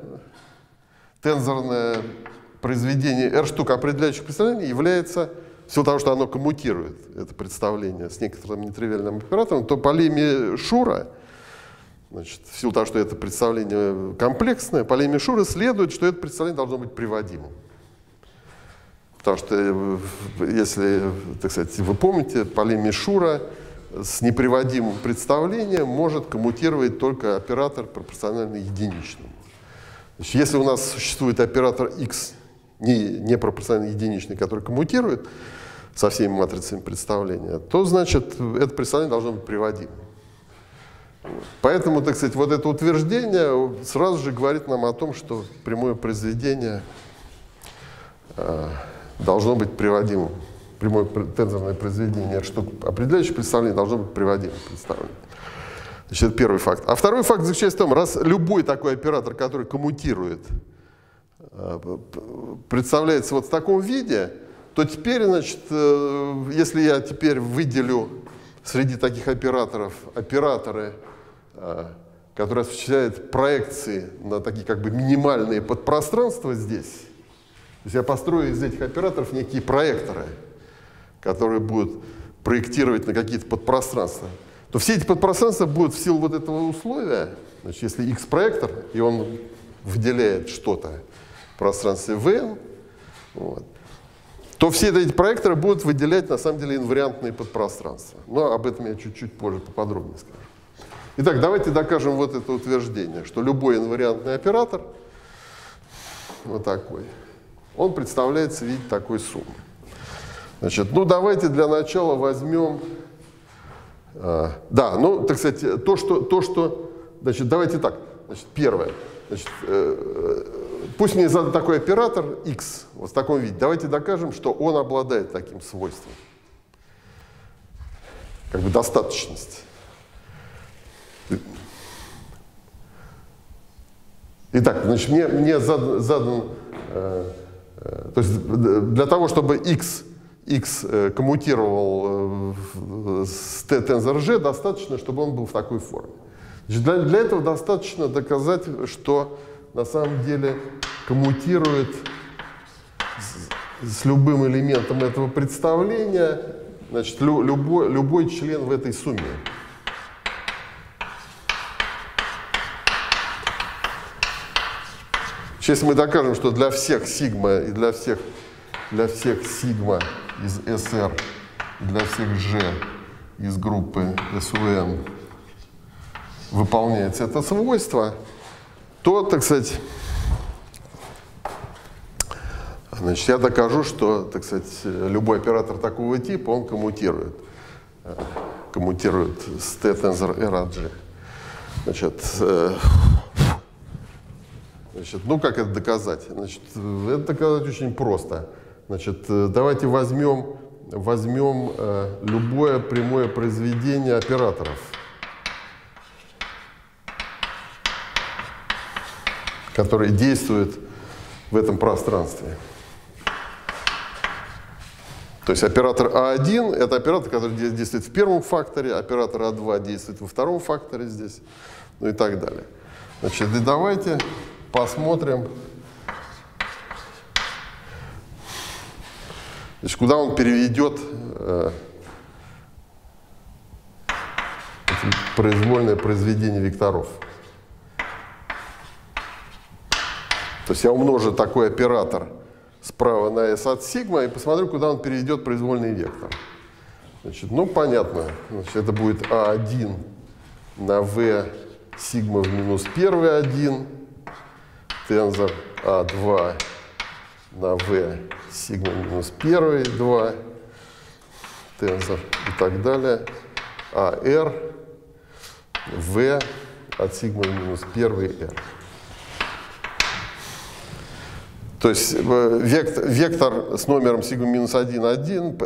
тензорное произведение R штук определяющих представлений является в силу того, что оно коммутирует это представление с некоторым нетривиальным оператором, то по леме Шура, значит, в силу того, что это представление комплексное, по леме Шура следует, что это представление должно быть приводимым. Потому что, э, если, так сказать, вы помните, по леме Шура с неприводимым представлением может коммутировать только оператор пропорционально единичному. Значит, если у нас существует оператор x не, не пропорционально единичный, который коммутирует, со всеми матрицами представления, то значит это представление должно быть приводимо. Поэтому, так сказать, вот это утверждение сразу же говорит нам о том, что прямое произведение э, должно быть приводимым. Прямое тензорное произведение, что определяющее представление должно быть приводимым представлением. Значит, это первый факт. А второй факт заключается в том, раз любой такой оператор, который коммутирует, представляется вот в таком виде, то теперь, значит, э, если я теперь выделю среди таких операторов операторы, э, которые осуществляют проекции на такие как бы минимальные подпространства здесь, то есть я построю из этих операторов некие проекторы, которые будут проектировать на какие-то подпространства, то все эти подпространства будут в силу вот этого условия, значит, если x-проектор, и он выделяет что-то пространстве Vn, вот, то все эти проекторы будут выделять на самом деле инвариантные подпространства. Но об этом я чуть-чуть позже поподробнее скажу. Итак, давайте докажем вот это утверждение, что любой инвариантный оператор, вот такой, он представляется в виде такой суммы. Значит, ну давайте для начала возьмем, э, да, ну, так сказать, то, что, то, что, значит, давайте так, значит, первое, значит, э, Пусть мне задан такой оператор x вот в таком виде. Давайте докажем, что он обладает таким свойством. Как бы достаточность. Итак, значит, мне, мне задан, задан э, э, то есть для того, чтобы x, x э, коммутировал э, с t тензор g, достаточно, чтобы он был в такой форме. Значит, для, для этого достаточно доказать, что на самом деле коммутирует с, с любым элементом этого представления, значит, лю, любой, любой член в этой сумме. Если мы докажем, что для всех сигма и для всех, для всех сигма из SR для всех G из группы SUN выполняется это свойство, то, так сказать, значит, я докажу, что, так сказать, любой оператор такого типа, он коммутирует. Э, коммутирует с T-тензор RAG. Значит, э, значит, ну как это доказать? Значит, это доказать очень просто. Значит, э, давайте возьмем, возьмем любое прямое произведение операторов – которые действуют в этом пространстве. То есть оператор А1 – это оператор, который действует в первом факторе, оператор А2 действует во втором факторе здесь, ну и так далее. Значит, и давайте посмотрим, значит, куда он переведет э, произвольное произведение векторов. То есть я умножу такой оператор справа на s от сигма и посмотрю, куда он перейдет произвольный вектор. Значит, ну, понятно. Значит, это будет А1 на V сигма в минус первый 1, тензор А2 на V сигма в минус первый 2, тензор и так далее. АР V от сигма в минус первый R. То есть э, вектор, вектор с номером сигма минус 1, 1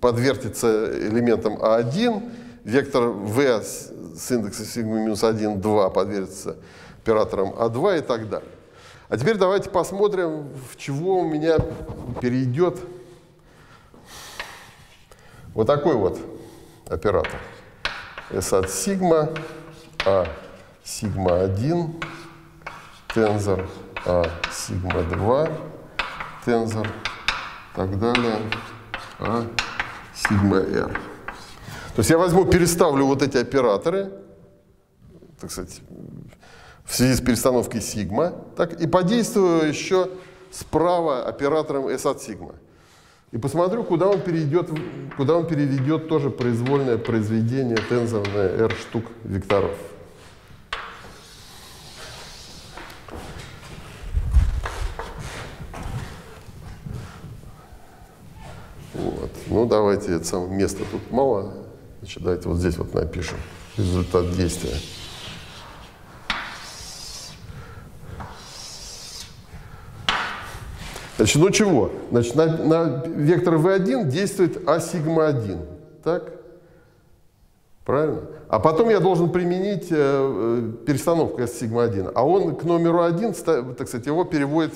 подвертится элементом А1, вектор V с индексом сигма минус 1, 2 подвертится оператором А2 и так далее. А теперь давайте посмотрим, в чего у меня перейдет вот такой вот оператор. S от сигма, А сигма 1, тензор а сигма 2 тензор, так далее, А сигма R. То есть я возьму, переставлю вот эти операторы, так сказать, в связи с перестановкой сигма, так, и подействую еще справа оператором S от сигма. И посмотрю, куда он перейдет, куда он переведет тоже произвольное произведение тензорное R штук векторов. Ну, давайте это самое место тут мало. Значит, давайте вот здесь вот напишем результат действия. Значит, ну чего? Значит, на, на вектор V1 действует А сигма 1. Так? Правильно? А потом я должен применить э, э перестановку S сигма 1. А он к номеру 1, так сказать, его переводит,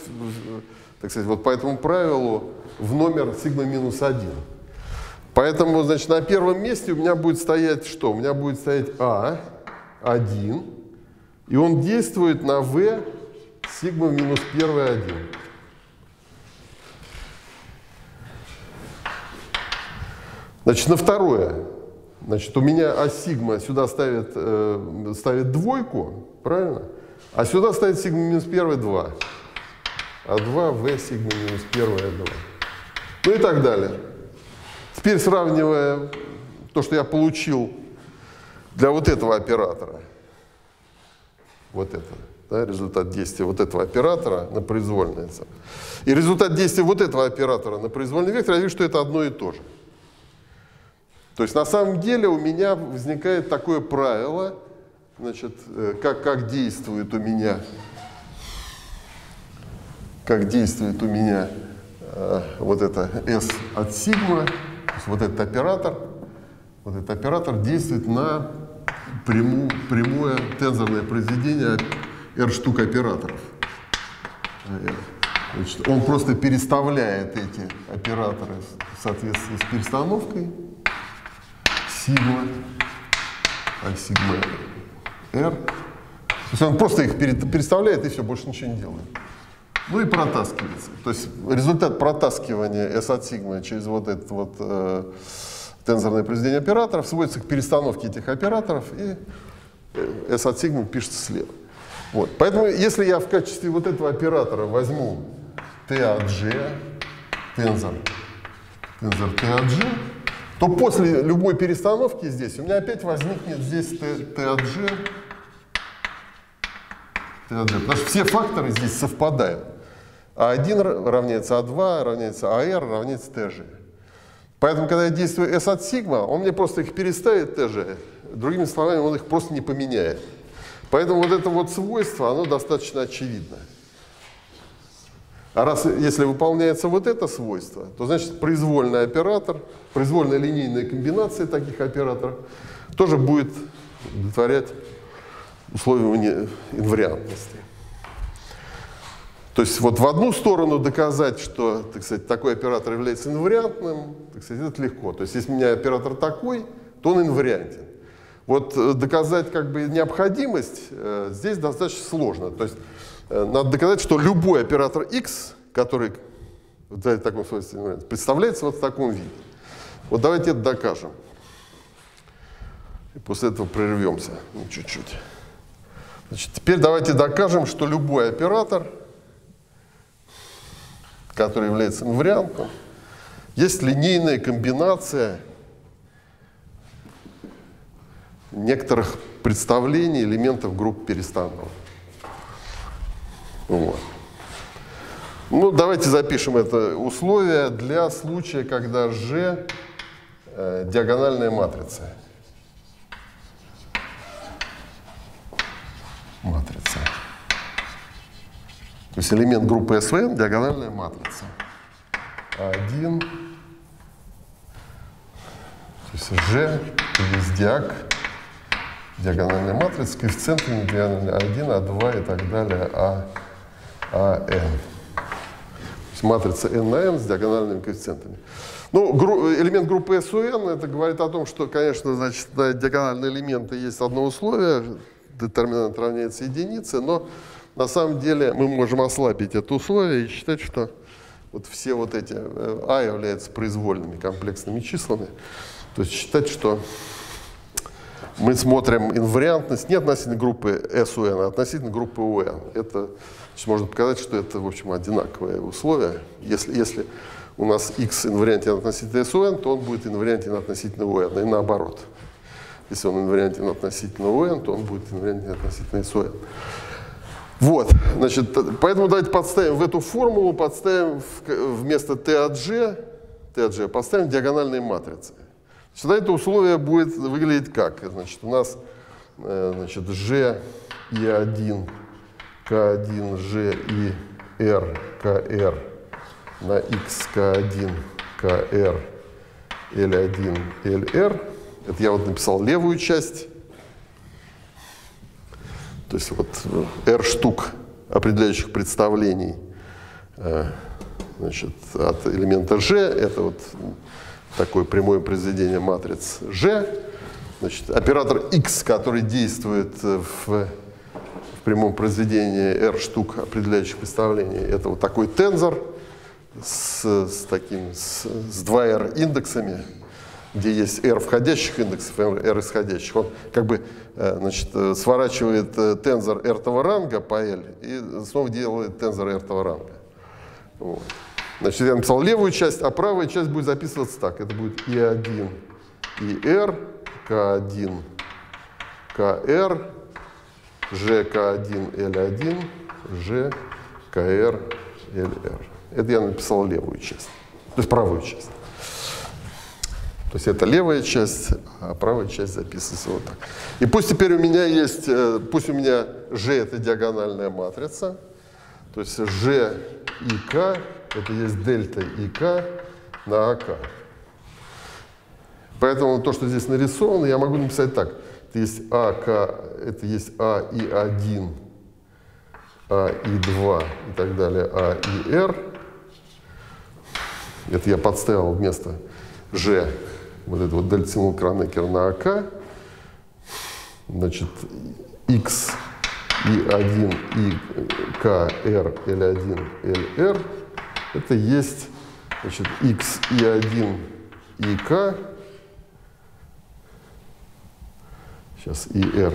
так сказать, вот по этому правилу в номер сигма минус 1. Поэтому, значит, на первом месте у меня будет стоять что? У меня будет стоять А1, и он действует на В сигма минус 1 1. Значит, на второе. Значит, у меня А сигма сюда ставит, э, ставит двойку, правильно? А сюда ставит сигма минус 1 2. А 2 В сигма минус 1 2. Ну и так далее. Теперь сравнивая то, что я получил для вот этого оператора, вот это, да, результат действия вот этого оператора на произвольное. И результат действия вот этого оператора на произвольный вектор, я вижу, что это одно и то же. То есть на самом деле у меня возникает такое правило, значит, э, как, как действует у меня, как действует у меня э, вот это S от сигма, есть вот этот оператор, вот этот оператор действует на пряму, прямое тензорное произведение R штук операторов. Значит, он просто переставляет эти операторы в соответствии с перестановкой сигма, а сигма R. То есть он просто их переставляет и все, больше ничего не делает. Ну и протаскивается. То есть результат протаскивания S от сигмы через вот это вот э, тензорное произведение операторов сводится к перестановке этих операторов, и S от сигмы пишется слева. Вот. Поэтому если я в качестве вот этого оператора возьму T от G, тензор, тензор T от G, то после любой перестановки здесь у меня опять возникнет здесь T, T от G, T от G, потому что все факторы здесь совпадают. А1 равняется А2, равняется АР, равняется ТЖ. Поэтому, когда я действую S от сигма, он мне просто их переставит ТЖ. Другими словами, он их просто не поменяет. Поэтому вот это вот свойство, оно достаточно очевидно. А раз, если выполняется вот это свойство, то значит произвольный оператор, произвольная линейная комбинация таких операторов тоже будет удовлетворять условия инвариантности. То есть вот в одну сторону доказать, что так сказать, такой оператор является инвариантным, так сказать, это легко. То есть если у меня оператор такой, то он инвариантен. Вот э, доказать как бы необходимость э, здесь достаточно сложно. То есть э, надо доказать, что любой оператор x, который в таком свойстве представляется вот в таком виде. Вот давайте это докажем. И после этого прервемся ну, чуть-чуть. Значит, теперь давайте докажем, что любой оператор, который является инвариантом, есть линейная комбинация некоторых представлений элементов группы Перестанова. Вот. Ну, давайте запишем это условие для случая, когда G э, диагональная. Матрица. То есть элемент группы SVN диагональная матрица. 1. То есть G есть диаг диагональная матрица коэффициентами диагональной 1, А2 и так далее, А, АН. То есть матрица n на n с диагональными коэффициентами. Ну, гру, элемент группы SUN, это говорит о том, что, конечно, значит, на диагональные элементы есть одно условие, детерминант равняется единице, но на самом деле мы можем ослабить это условие и считать, что вот все вот эти а являются произвольными комплексными числами. То есть считать, что мы смотрим инвариантность не относительно группы SUN, а относительно группы UN. Это можно показать, что это, в общем, одинаковые условия. Если, если у нас x инвариантен относительно SUN, то он будет инвариантен относительно UN, и наоборот. Если он инвариантен относительно UN, то он будет инвариантен относительно SUN. Вот, значит, поэтому давайте подставим в эту формулу, подставим вместо T от G, T от G, подставим диагональные матрицы. Сюда это условие будет выглядеть как? Значит, у нас э, значит, G и 1, К1, G и R, КР на X, К1, КР, L1, LR. Это я вот написал левую часть. То есть вот R штук определяющих представлений э, значит, от элемента G. Это вот такое прямое произведение матриц G. Значит, оператор X, который действует в, в прямом произведении R штук определяющих представлений, это вот такой тензор с, с таким, с, с 2R индексами, где есть R входящих индексов, R исходящих. Он как бы э, значит, э, сворачивает э, тензор R-того ранга по L и снова делает тензор R-того ранга. Вот. Значит, я написал левую часть, а правая часть будет записываться так. Это будет И1, ИР, К1, КР, ЖК1, Л1, Ж, КР, ЛР. Это я написал левую часть, то есть правую часть. То есть это левая часть, а правая часть записывается вот так. И пусть теперь у меня есть, э, пусть у меня G это диагональная матрица, то есть G и К это есть дельта ИК на АК. Поэтому то, что здесь нарисовано, я могу написать так. Это есть АК, это есть А и 1, А и 2 и так далее, А и Р. Это я подставил вместо G вот это вот дельта символ Кранекер на АК. Значит, X И1, И, К, Р, L1, LR это есть значит, x и 1 и k, сейчас и r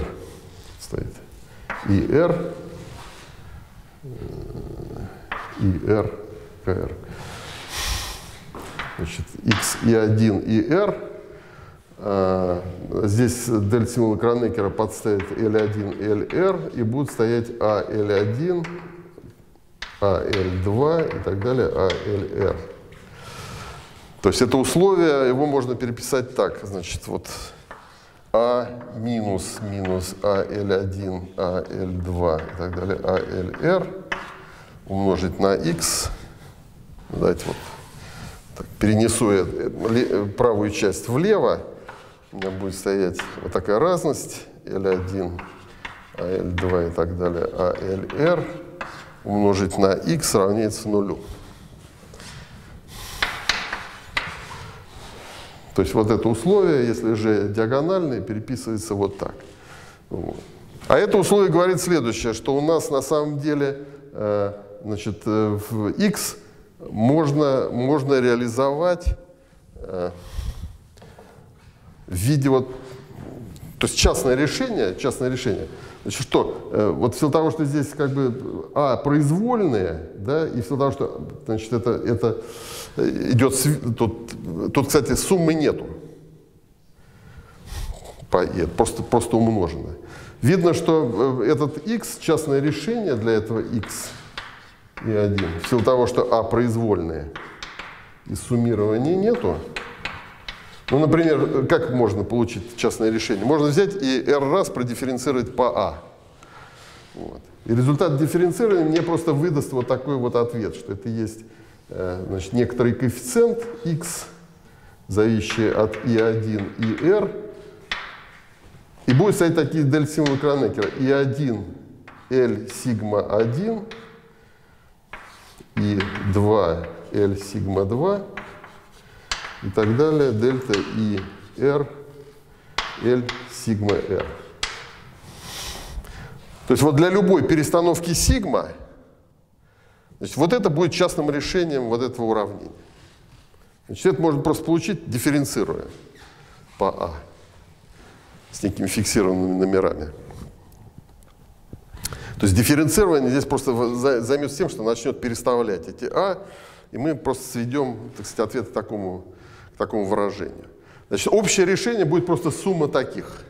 стоит, и r, и r, kr. Значит, x и 1 и r. А, здесь дель символ Кранекера подставит L1, LR, и будут стоять A, L1, AL2 и так далее, ALR. То есть это условие, его можно переписать так. Значит, вот А минус минус AL1, AL2 и так далее, ALR умножить на x. Давайте вот так, перенесу я правую часть влево. У меня будет стоять вот такая разность. L1, AL2 и так далее, ALR умножить на x равняется нулю. То есть вот это условие, если же диагональное, переписывается вот так. Вот. А это условие говорит следующее, что у нас на самом деле э, значит, э, в x можно, можно реализовать э, в виде вот, то есть частное решение, частное решение. Значит, что? Вот в силу того, что здесь как бы А произвольные, да, и в силу того, что значит, это, это идет, тут, тут, кстати, суммы нету. Просто, просто умножено. Видно, что э, этот x, частное решение для этого x и 1, в силу того, что а произвольные и суммирования нету. Ну, например, как можно получить частное решение? Можно взять и r раз продифференцировать по а. Вот. И результат дифференцирования мне просто выдаст вот такой вот ответ, что это есть Э, значит, некоторый коэффициент x, зависящий от i1 и r, и будет стоять такие дель-символы Кронекера. i1 L сигма 1 и 2 L сигма 2 и так далее, дельта и R L сигма R. То есть вот для любой перестановки сигма Значит, вот это будет частным решением вот этого уравнения. Значит, это можно просто получить, дифференцируя по А с некими фиксированными номерами. То есть дифференцирование здесь просто займется тем, что начнет переставлять эти А, и мы просто сведем, так сказать, ответ к такому, к такому выражению. Значит, общее решение будет просто сумма таких.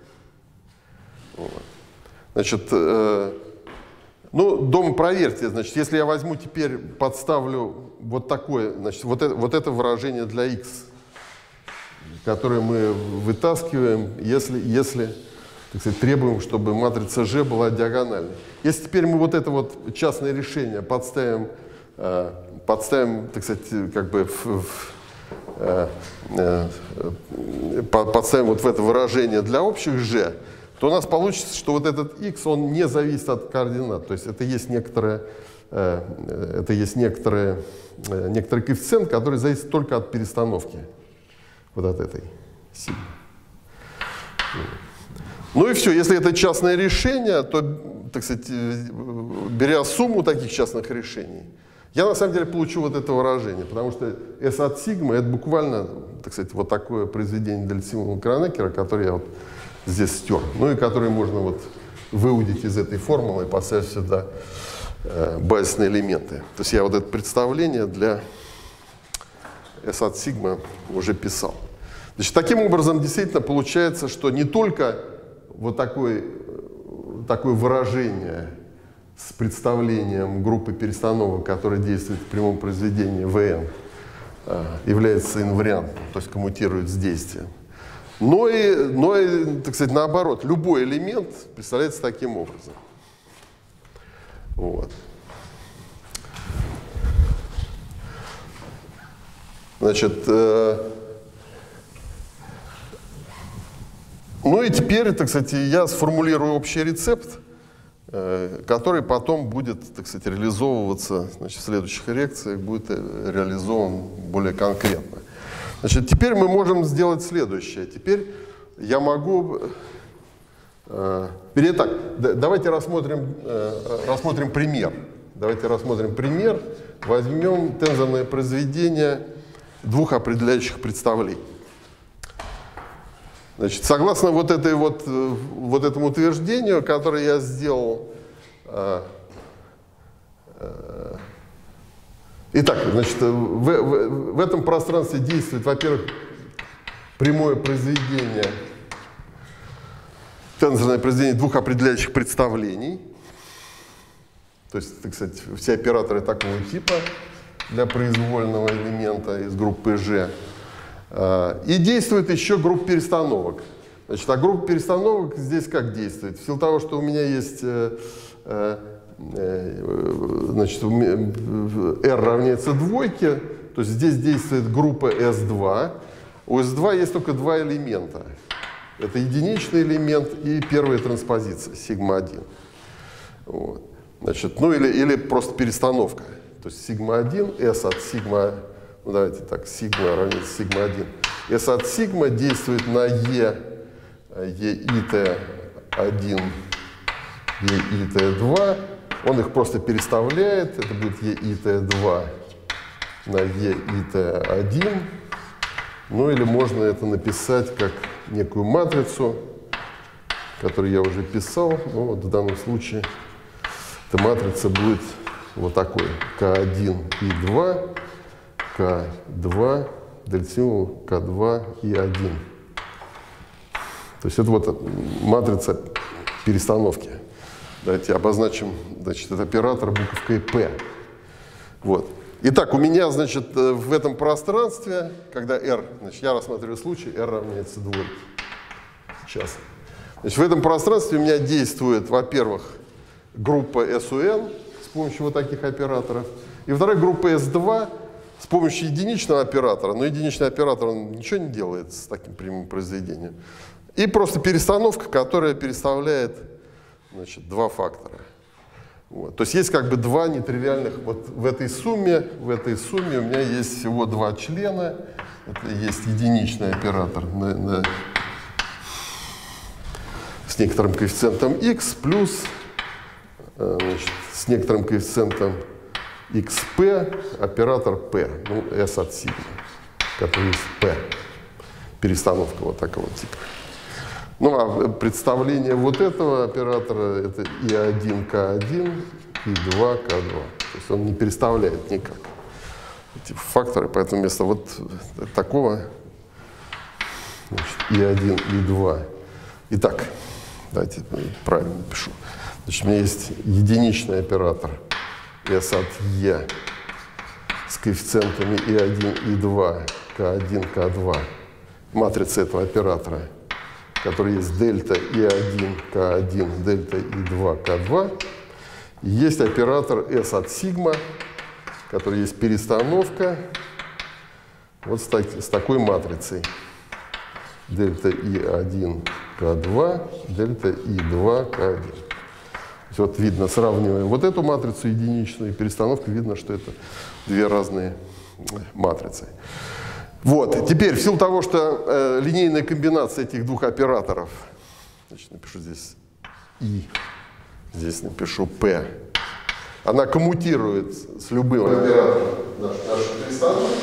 Вот. Значит, э, ну, дома проверьте, значит, если я возьму теперь, подставлю вот такое, значит, вот это, вот это выражение для x, которое мы вытаскиваем, если, если так сказать, требуем, чтобы матрица G была диагональной. Если теперь мы вот это вот частное решение подставим, э, подставим так сказать, как бы в, в, э, э, подставим вот в это выражение для общих G, то у нас получится, что вот этот x, он не зависит от координат. То есть это есть некоторое, э, это есть некоторое, э, некоторый коэффициент, который зависит только от перестановки вот от этой сигмы. Ну и все, если это частное решение, то, так сказать, э, беря сумму таких частных решений, я на самом деле получу вот это выражение, потому что S от сигмы это буквально, так сказать, вот такое произведение дельсимового Кронекера, которое я вот здесь стер. Ну и которые можно вот выудить из этой формулы и поставить сюда э, базисные элементы. То есть я вот это представление для S от сигма уже писал. Значит, таким образом, действительно получается, что не только вот такое, такое выражение с представлением группы перестановок, которая действует в прямом произведении ВН, э, является инвариантом, то есть коммутирует с действием. Но и, но и, так сказать, наоборот, любой элемент представляется таким образом. Вот. Значит, э, ну и теперь, так сказать, я сформулирую общий рецепт, э, который потом будет, так сказать, реализовываться значит, в следующих лекциях, будет э, реализован более конкретно. Значит, теперь мы можем сделать следующее. Теперь я могу... Э, так, давайте рассмотрим, э, рассмотрим пример. Давайте рассмотрим пример. Возьмем тензорное произведение двух определяющих представлений. Значит, согласно вот, этой вот, э, вот этому утверждению, которое я сделал, э, э, Итак, значит, в, в, в этом пространстве действует, во-первых, прямое произведение, тензорное произведение двух определяющих представлений. То есть, так сказать, все операторы такого типа для произвольного элемента из группы G. А, и действует еще группа перестановок. Значит, а группа перестановок здесь как действует? В силу того, что у меня есть э, э, Э, значит, R равняется двойке, то есть здесь действует группа S2. У S2 есть только два элемента. Это единичный элемент и первая транспозиция, сигма-1. Вот. Значит, ну или, или просто перестановка. То есть сигма 1, s от сигма, ну давайте так, сигма равняется сигма 1. s от сигма действует на e, e и t 1, e и t 2. Он их просто переставляет, это будет e и t 2 на e и t 1. Ну или можно это написать как некую матрицу, которую я уже писал. Ну, вот в данном случае эта матрица будет вот такой. К1 и 2, К2, дельтимул К2 и 1. То есть это вот матрица перестановки. Давайте обозначим, значит, это оператор буковкой P. Вот. Итак, у меня, значит, э, в этом пространстве, когда R, значит, я рассматриваю случай, R равняется двойке. Сейчас. Значит, в этом пространстве у меня действует, во-первых, группа SUN с помощью вот таких операторов, и вторая группа S2 с помощью единичного оператора, но единичный оператор он ничего не делает с таким прямым произведением, и просто перестановка, которая переставляет значит, два фактора. Вот. То есть есть как бы два нетривиальных, вот в этой сумме, в этой сумме у меня есть всего два члена, это есть единичный оператор на, на с некоторым коэффициентом x плюс э, значит, с некоторым коэффициентом xp оператор p, ну, s от сигма, который есть p. Перестановка вот такого типа. Ну, а представление вот этого оператора это и1, k1, и2, k2. То есть он не переставляет никак эти факторы, поэтому вместо вот такого значит, и1, и2. Итак, Давайте правильно напишу. Значит, у меня есть единичный оператор S от E с коэффициентами И1, И2, К1, К2. Матрица этого оператора, который есть дельта И1, К1, дельта И2, К2. И есть оператор S от сигма, который есть перестановка вот с, так, с такой матрицей. Дельта И1, к2, дельта И2, К1. Вот видно, сравниваем вот эту матрицу единичную и перестановку, видно, что это две разные матрицы. Вот, теперь, в силу того, что э, линейная комбинация этих двух операторов, значит, напишу здесь И, здесь напишу П, она коммутирует с любым оператором нашей перестановки,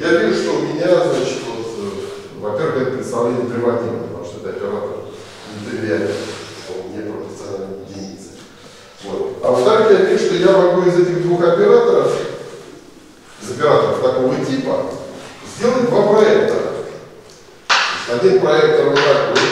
я вижу, что у меня, значит, вот, э, во-первых, это представление приводимое что это оператор нетривиальный, он не единицы. А во-вторых, я вижу, что я могу из этих двух операторов, из операторов такого типа, сделать два проекта. Один проектор вот такой,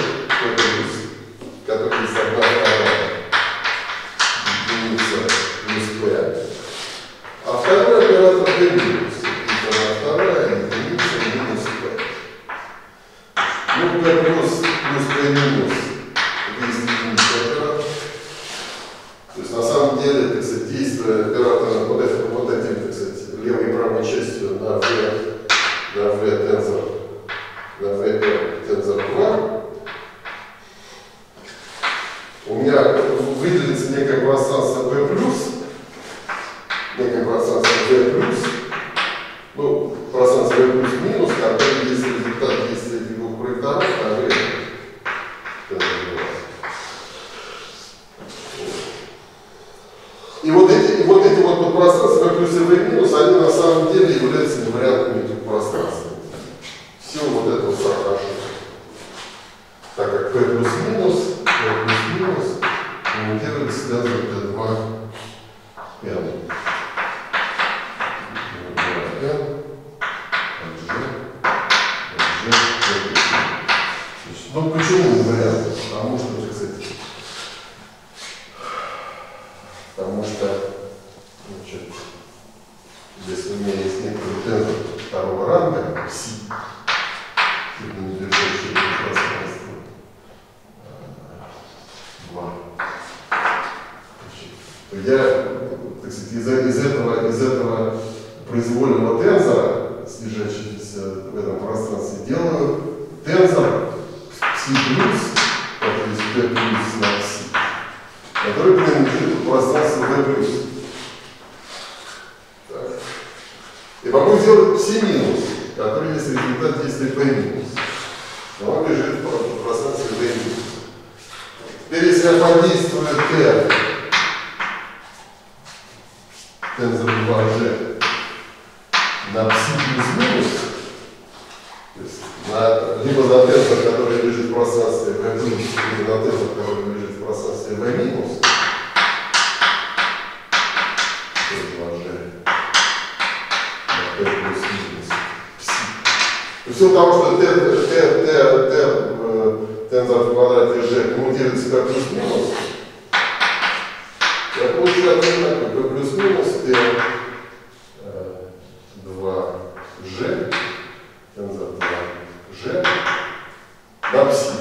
Все того, что t, t, t, t, тензор в квадрате g коммутируется как плюс-минус, я получаю так, p плюс-минус t 2g, тензор 2g, на пси.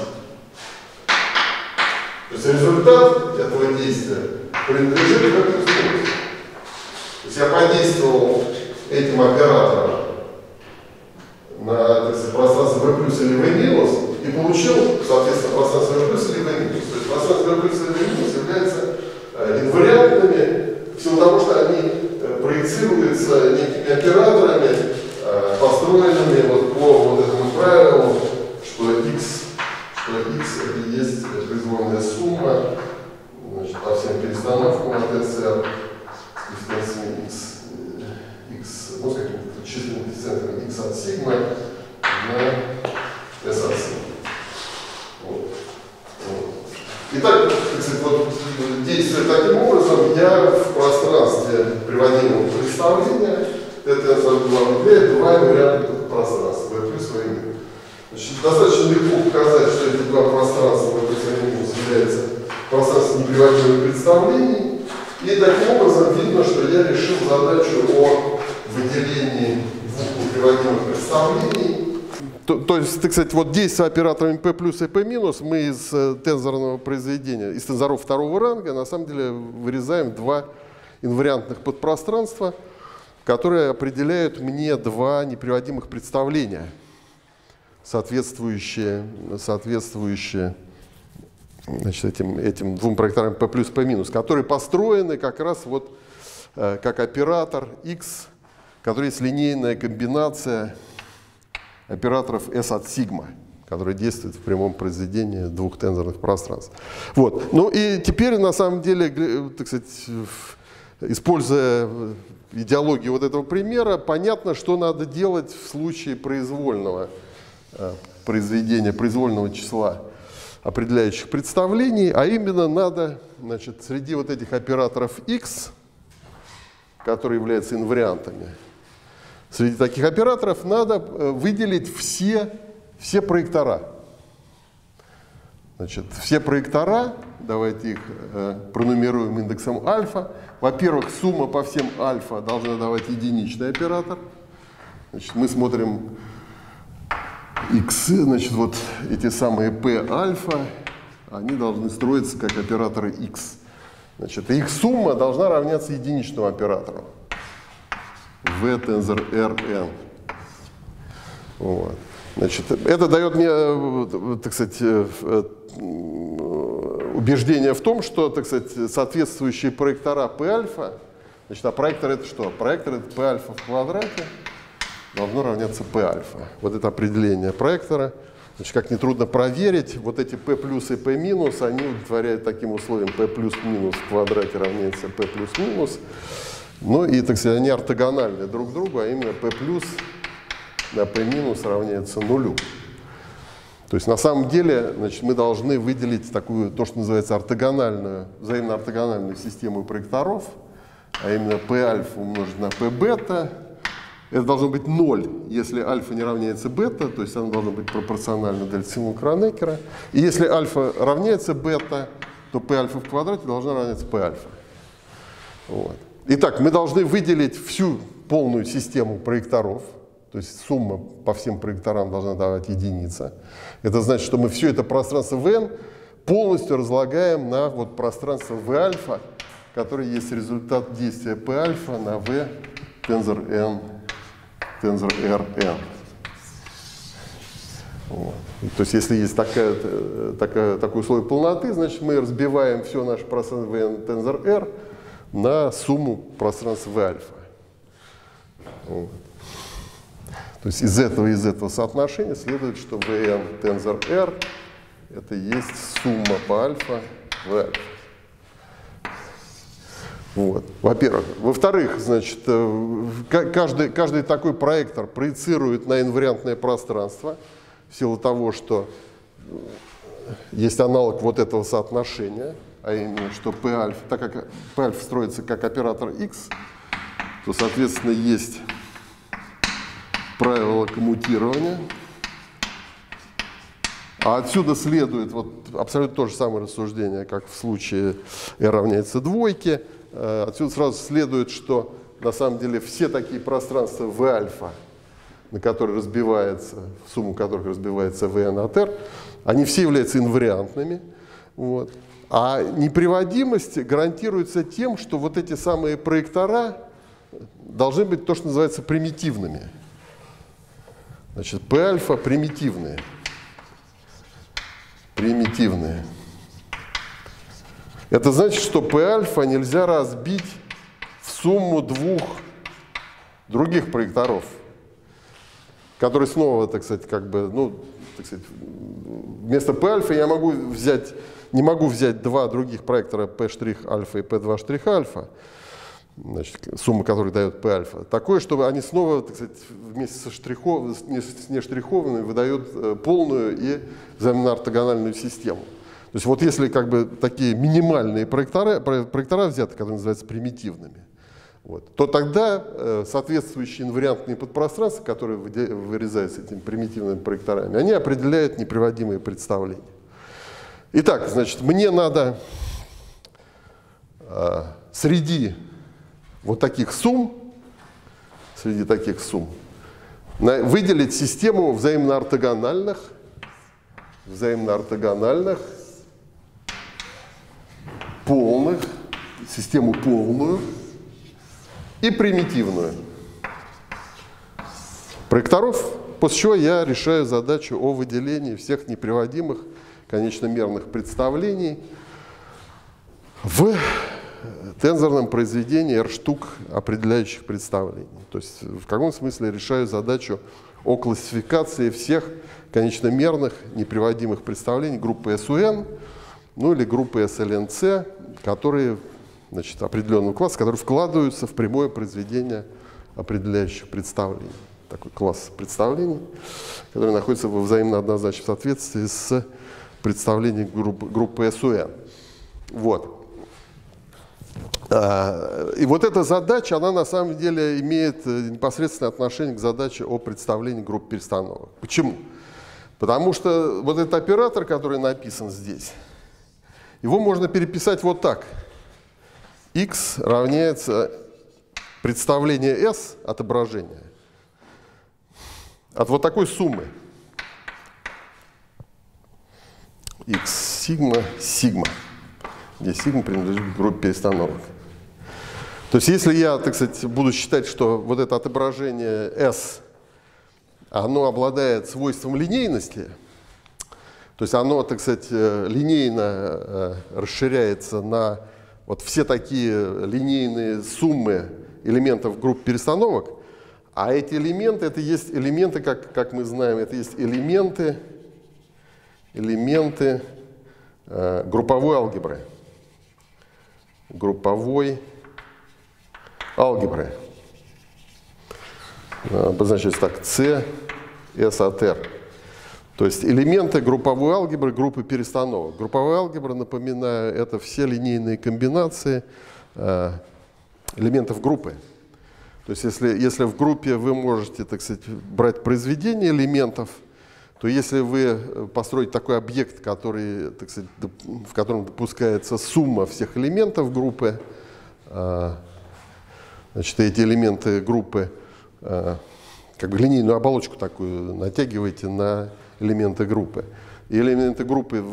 То есть результат этого действия принадлежит как плюс-минус. То есть я подействовал этим оператором на так сказать, пространство V плюс или V минус и получил, соответственно, пространство V плюс или V минус. То есть пространство V плюс или V минус является э, инвариантными в силу того, что они э, проецируются некими операторами, э, построенными вот по вот этому правилу, что x, что x это и есть произвольная сумма значит, по всем перестановкам от SR с дистанциями x ну, с каким-то численным коэффициентом x от сигмы на s от сигмы. Вот. Вот. Итак, сказать, вот, действуя таким образом, я в пространстве приводимого представления это выделяет два варианта пространства, V плюс V минус. Значит, достаточно легко показать, что эти два пространства V плюс V минус являются пространством неприводимых представлений. И таким образом видно, что я решил задачу о выделении двух неприводимых представлений. То, то есть, так сказать, вот действия операторами P плюс и P минус мы из э, тензорного произведения, из тензоров второго ранга, на самом деле вырезаем два инвариантных подпространства, которые определяют мне два неприводимых представления, соответствующие, соответствующие значит, этим, этим двум проекторам P плюс P минус, которые построены как раз вот э, как оператор X который есть линейная комбинация операторов S от сигма, которые действуют в прямом произведении двух тензорных пространств. Вот. Ну и теперь, на самом деле, так сказать, используя идеологию вот этого примера, понятно, что надо делать в случае произвольного э, произведения, произвольного числа определяющих представлений, а именно надо значит, среди вот этих операторов x, которые являются инвариантами, Среди таких операторов надо э, выделить все, все проектора. Значит, все проектора, давайте их э, пронумеруем индексом альфа. Во-первых, сумма по всем альфа должна давать единичный оператор. Значит, мы смотрим x, значит, вот эти самые p альфа, они должны строиться как операторы x. Значит, их сумма должна равняться единичному оператору v тензор Rn. Вот. Значит, это дает мне, так сказать, э, э, убеждение в том, что, так сказать, соответствующие проектора P альфа, значит, а проектор это что? Проектор это P альфа в квадрате должно равняться P альфа. Вот это определение проектора. Значит, как нетрудно проверить, вот эти P плюс и P минус, они удовлетворяют таким условием P плюс минус в квадрате равняется P плюс минус. Ну и, так сказать, они ортогональны друг другу, а именно P плюс на P минус равняется нулю. То есть на самом деле значит, мы должны выделить такую, то, что называется ортогональную, взаимно-ортогональную систему проекторов, а именно P альфа умножить на P бета. Это должно быть 0, если альфа не равняется бета, то есть оно должно быть пропорционально дельтасиму Кронекера. И если альфа равняется бета, то P альфа в квадрате должна равняться P альфа. Вот. Итак, мы должны выделить всю полную систему проекторов, то есть сумма по всем проекторам должна давать единица. Это значит, что мы все это пространство Vn полностью разлагаем на вот пространство V альфа, которое есть результат действия P альфа на V тензор n, тензор Rn. Вот. То есть если есть такая, такая, такое условие полноты, значит мы разбиваем все наше пространство Vn тензор R на сумму пространств V альфа. Вот. То есть из этого из этого соотношения следует, что Vn тензор R это есть сумма по альфа в альфа. Вот. Во-первых. Во-вторых, значит, э, каждый, каждый такой проектор проецирует на инвариантное пространство в силу того, что есть аналог вот этого соотношения, а именно, что P альфа, так как P альфа строится как оператор X, то, соответственно, есть правило коммутирования. А отсюда следует вот абсолютно то же самое рассуждение, как в случае r равняется двойке. Э, отсюда сразу следует, что на самом деле все такие пространства v альфа, на которые разбивается, в сумму которых разбивается vn от r, они все являются инвариантными. Вот. А неприводимость гарантируется тем, что вот эти самые проектора должны быть то, что называется примитивными. Значит, P альфа примитивные. Примитивные. Это значит, что P альфа нельзя разбить в сумму двух других проекторов, которые снова, так сказать, как бы, ну, так сказать, вместо P альфа я могу взять, не могу взять два других проектора P' альфа и P2' альфа, значит, сумма которой дает P альфа, такое, чтобы они снова, так сказать, вместе со штрихов, с нештрихованными выдают э, полную и взаимно-ортогональную систему. То есть вот если как бы такие минимальные проектора, проектора взяты, которые называются примитивными, вот, то тогда э, соответствующие инвариантные подпространства, которые вырезаются этими примитивными проекторами, они определяют неприводимые представления. Итак, значит, мне надо э, среди вот таких сумм, среди таких сумм, выделить систему взаимно-ортогональных, взаимно-ортогональных, полных, систему полную и примитивную. Проекторов, после чего я решаю задачу о выделении всех неприводимых конечномерных представлений в тензорном произведении R штук определяющих представлений. То есть в каком смысле решаю задачу о классификации всех конечномерных неприводимых представлений группы SUN, ну или группы SLNC, которые значит, определенного класса, которые вкладываются в прямое произведение определяющих представлений. Такой класс представлений, который находится во взаимно однозначном соответствии с представлением группы, группы SUN. Вот. А, и вот эта задача, она на самом деле имеет э, непосредственное отношение к задаче о представлении групп перестановок. Почему? Потому что вот этот оператор, который написан здесь, его можно переписать вот так. x равняется представление s отображения от вот такой суммы. X сигма сигма, где сигма принадлежит группе перестановок. То есть если я, так сказать, буду считать, что вот это отображение S, оно обладает свойством линейности, то есть оно, так сказать, э, линейно э, расширяется на вот все такие линейные суммы элементов групп перестановок, а эти элементы, это есть элементы, как, как мы знаем, это есть элементы, элементы э, групповой алгебры. Групповой алгебры. Обозначается так, C, S от R. То есть элементы групповой алгебры, группы перестановок. Групповая алгебра, напоминаю, это все линейные комбинации э, элементов группы. То есть если, если в группе вы можете, так сказать, брать произведение элементов, то если вы построите такой объект, который, так сказать, в котором допускается сумма всех элементов группы, э, значит, эти элементы группы, э, как бы линейную оболочку такую натягиваете на элементы группы. И элементы группы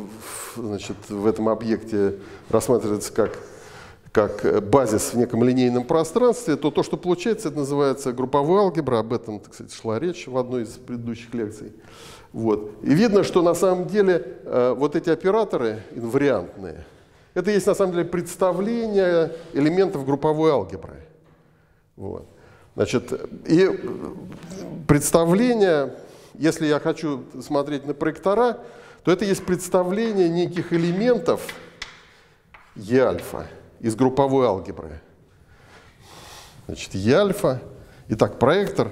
значит, в этом объекте рассматриваются как, как базис в неком линейном пространстве, то то, что получается, это называется групповая алгебра. Об этом, так сказать, шла речь в одной из предыдущих лекций. Вот. И видно, что на самом деле э, вот эти операторы инвариантные, это есть на самом деле представление элементов групповой алгебры. Вот. Значит, и представление, если я хочу смотреть на проектора, то это есть представление неких элементов Е-альфа из групповой алгебры. Значит, Е-альфа. Итак, проектор.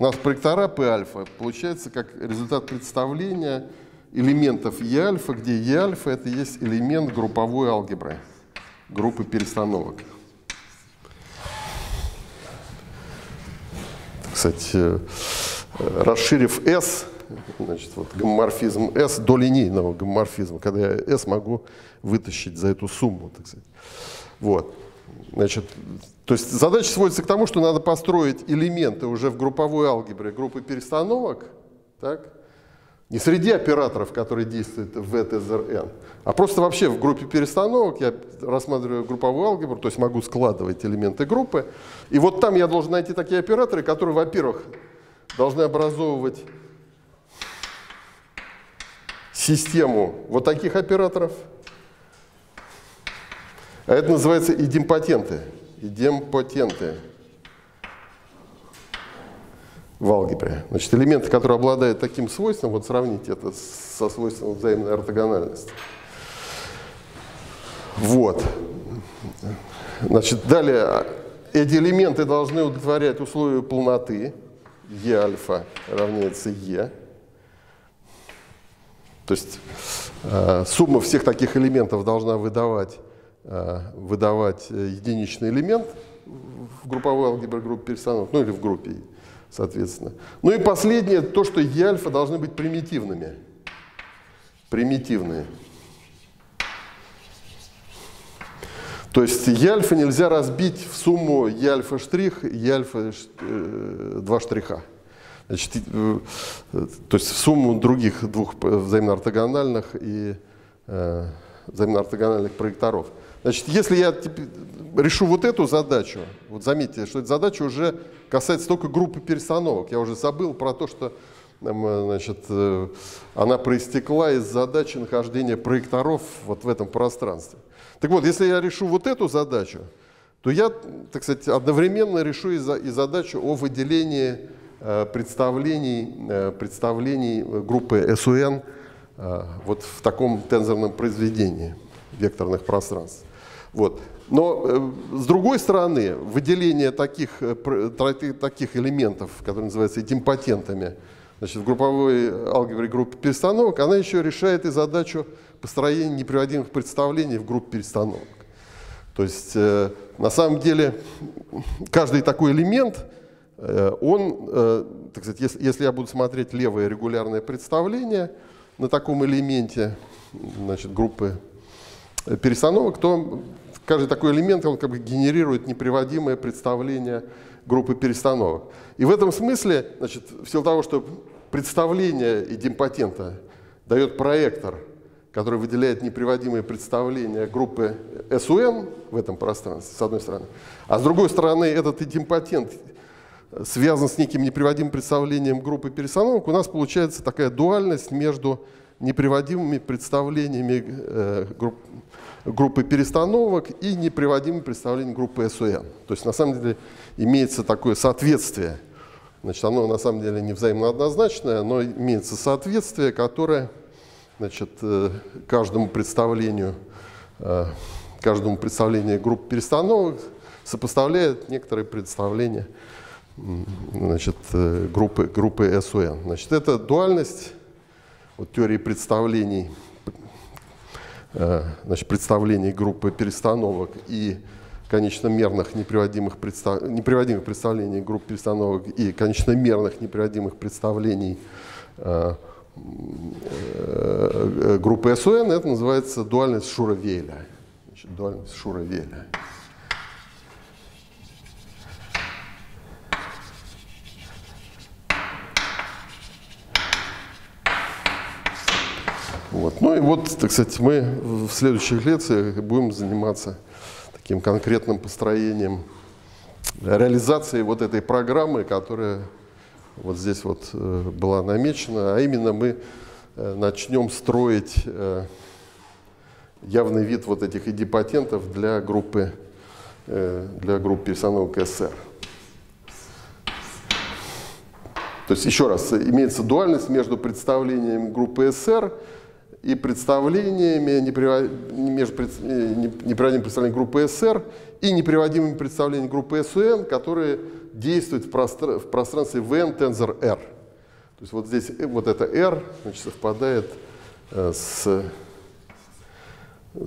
У нас проектора P-альфа получается как результат представления элементов Е-альфа, где Е-альфа это есть элемент групповой алгебры, группы перестановок. Кстати, э, расширив S, значит, вот гомоморфизм S до линейного гомоморфизма, когда я S могу вытащить за эту сумму, так сказать. Вот. Значит, то есть задача сводится к тому, что надо построить элементы уже в групповой алгебре группы перестановок, так, не среди операторов, которые действуют в VTZRN, а просто вообще в группе перестановок я рассматриваю групповую алгебру, то есть могу складывать элементы группы. И вот там я должен найти такие операторы, которые, во-первых, должны образовывать систему вот таких операторов. А это называется идемпотенты. Идемпотенты в алгебре. Значит, элементы, которые обладают таким свойством, вот сравните это со свойством взаимной ортогональности. Вот. Значит, далее, эти элементы должны удовлетворять условию полноты. Е альфа равняется Е. То есть э, сумма всех таких элементов должна выдавать, выдавать единичный элемент в групповой алгебре группы перестановок, ну или в группе соответственно. Ну и последнее, то, что Е-альфа должны быть примитивными. Примитивные. То есть Е-альфа нельзя разбить в сумму Е-альфа штрих, Е-альфа э, два штриха. Значит, э, то есть в сумму других двух взаимно-ортогональных и э, взаимно-ортогональных проекторов. Значит, если я решу вот эту задачу, вот заметьте, что эта задача уже касается только группы перестановок. Я уже забыл про то, что значит, э, она проистекла из задачи нахождения проекторов вот в этом пространстве. Так вот, если я решу вот эту задачу, то я, так сказать, одновременно решу и, и задачу о выделении э, представлений, э, представлений группы э, вот в таком тензорном произведении векторных пространств. Вот. Но э, с другой стороны, выделение таких, э, таких элементов, которые называются идемпотентами, значит, в групповой алгебре группы перестановок, она еще решает и задачу построения неприводимых представлений в группе перестановок. То есть э, на самом деле каждый такой элемент, он, так сказать, если, если я буду смотреть левое регулярное представление на таком элементе значит, группы перестановок, то каждый такой элемент, он как бы генерирует неприводимое представление группы перестановок. И в этом смысле, значит, в силу того, что представление идемпотента дает проектор, который выделяет неприводимые представления группы SUN в этом пространстве, с одной стороны, а с другой стороны этот идемпотент связан с неким неприводимым представлением группы перестановок, у нас получается такая дуальность между неприводимыми представлениями э, групп, группы перестановок и неприводимым представлением группы СУН. То есть на самом деле имеется такое соответствие. Значит, оно на самом деле не взаимно однозначное, но имеется соответствие, которое значит, э, каждому представлению, э, каждому представлению группы перестановок сопоставляет некоторые представления значит, группы, группы СУН. Значит, это дуальность вот, теории представлений Э, значит, представлений группы перестановок и конечномерных неприводимых, представ... неприводимых представлений групп перестановок и конечномерных неприводимых представлений э, э, группы СУН, это называется дуальность Шура-Вейля. Дуальность Шура-Вейля. Вот. Ну и вот, так сказать, мы в следующих лекциях будем заниматься таким конкретным построением, реализацией вот этой программы, которая вот здесь вот э, была намечена, а именно мы э, начнем строить э, явный вид вот этих идипатентов для группы, для группы персонал КСР. То есть, еще раз, имеется дуальность между представлением группы СР и представлениями, между неприводимым представлением группы СР и неприводимыми представлениями группы СУН, которые действуют в, простр в пространстве VN тензор R. То есть вот здесь э, вот это R значит, совпадает э, с,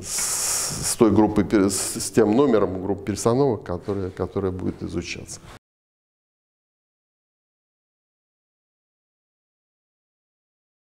с той группой, с, тем номером группы персоновок, которая, которая будет изучаться.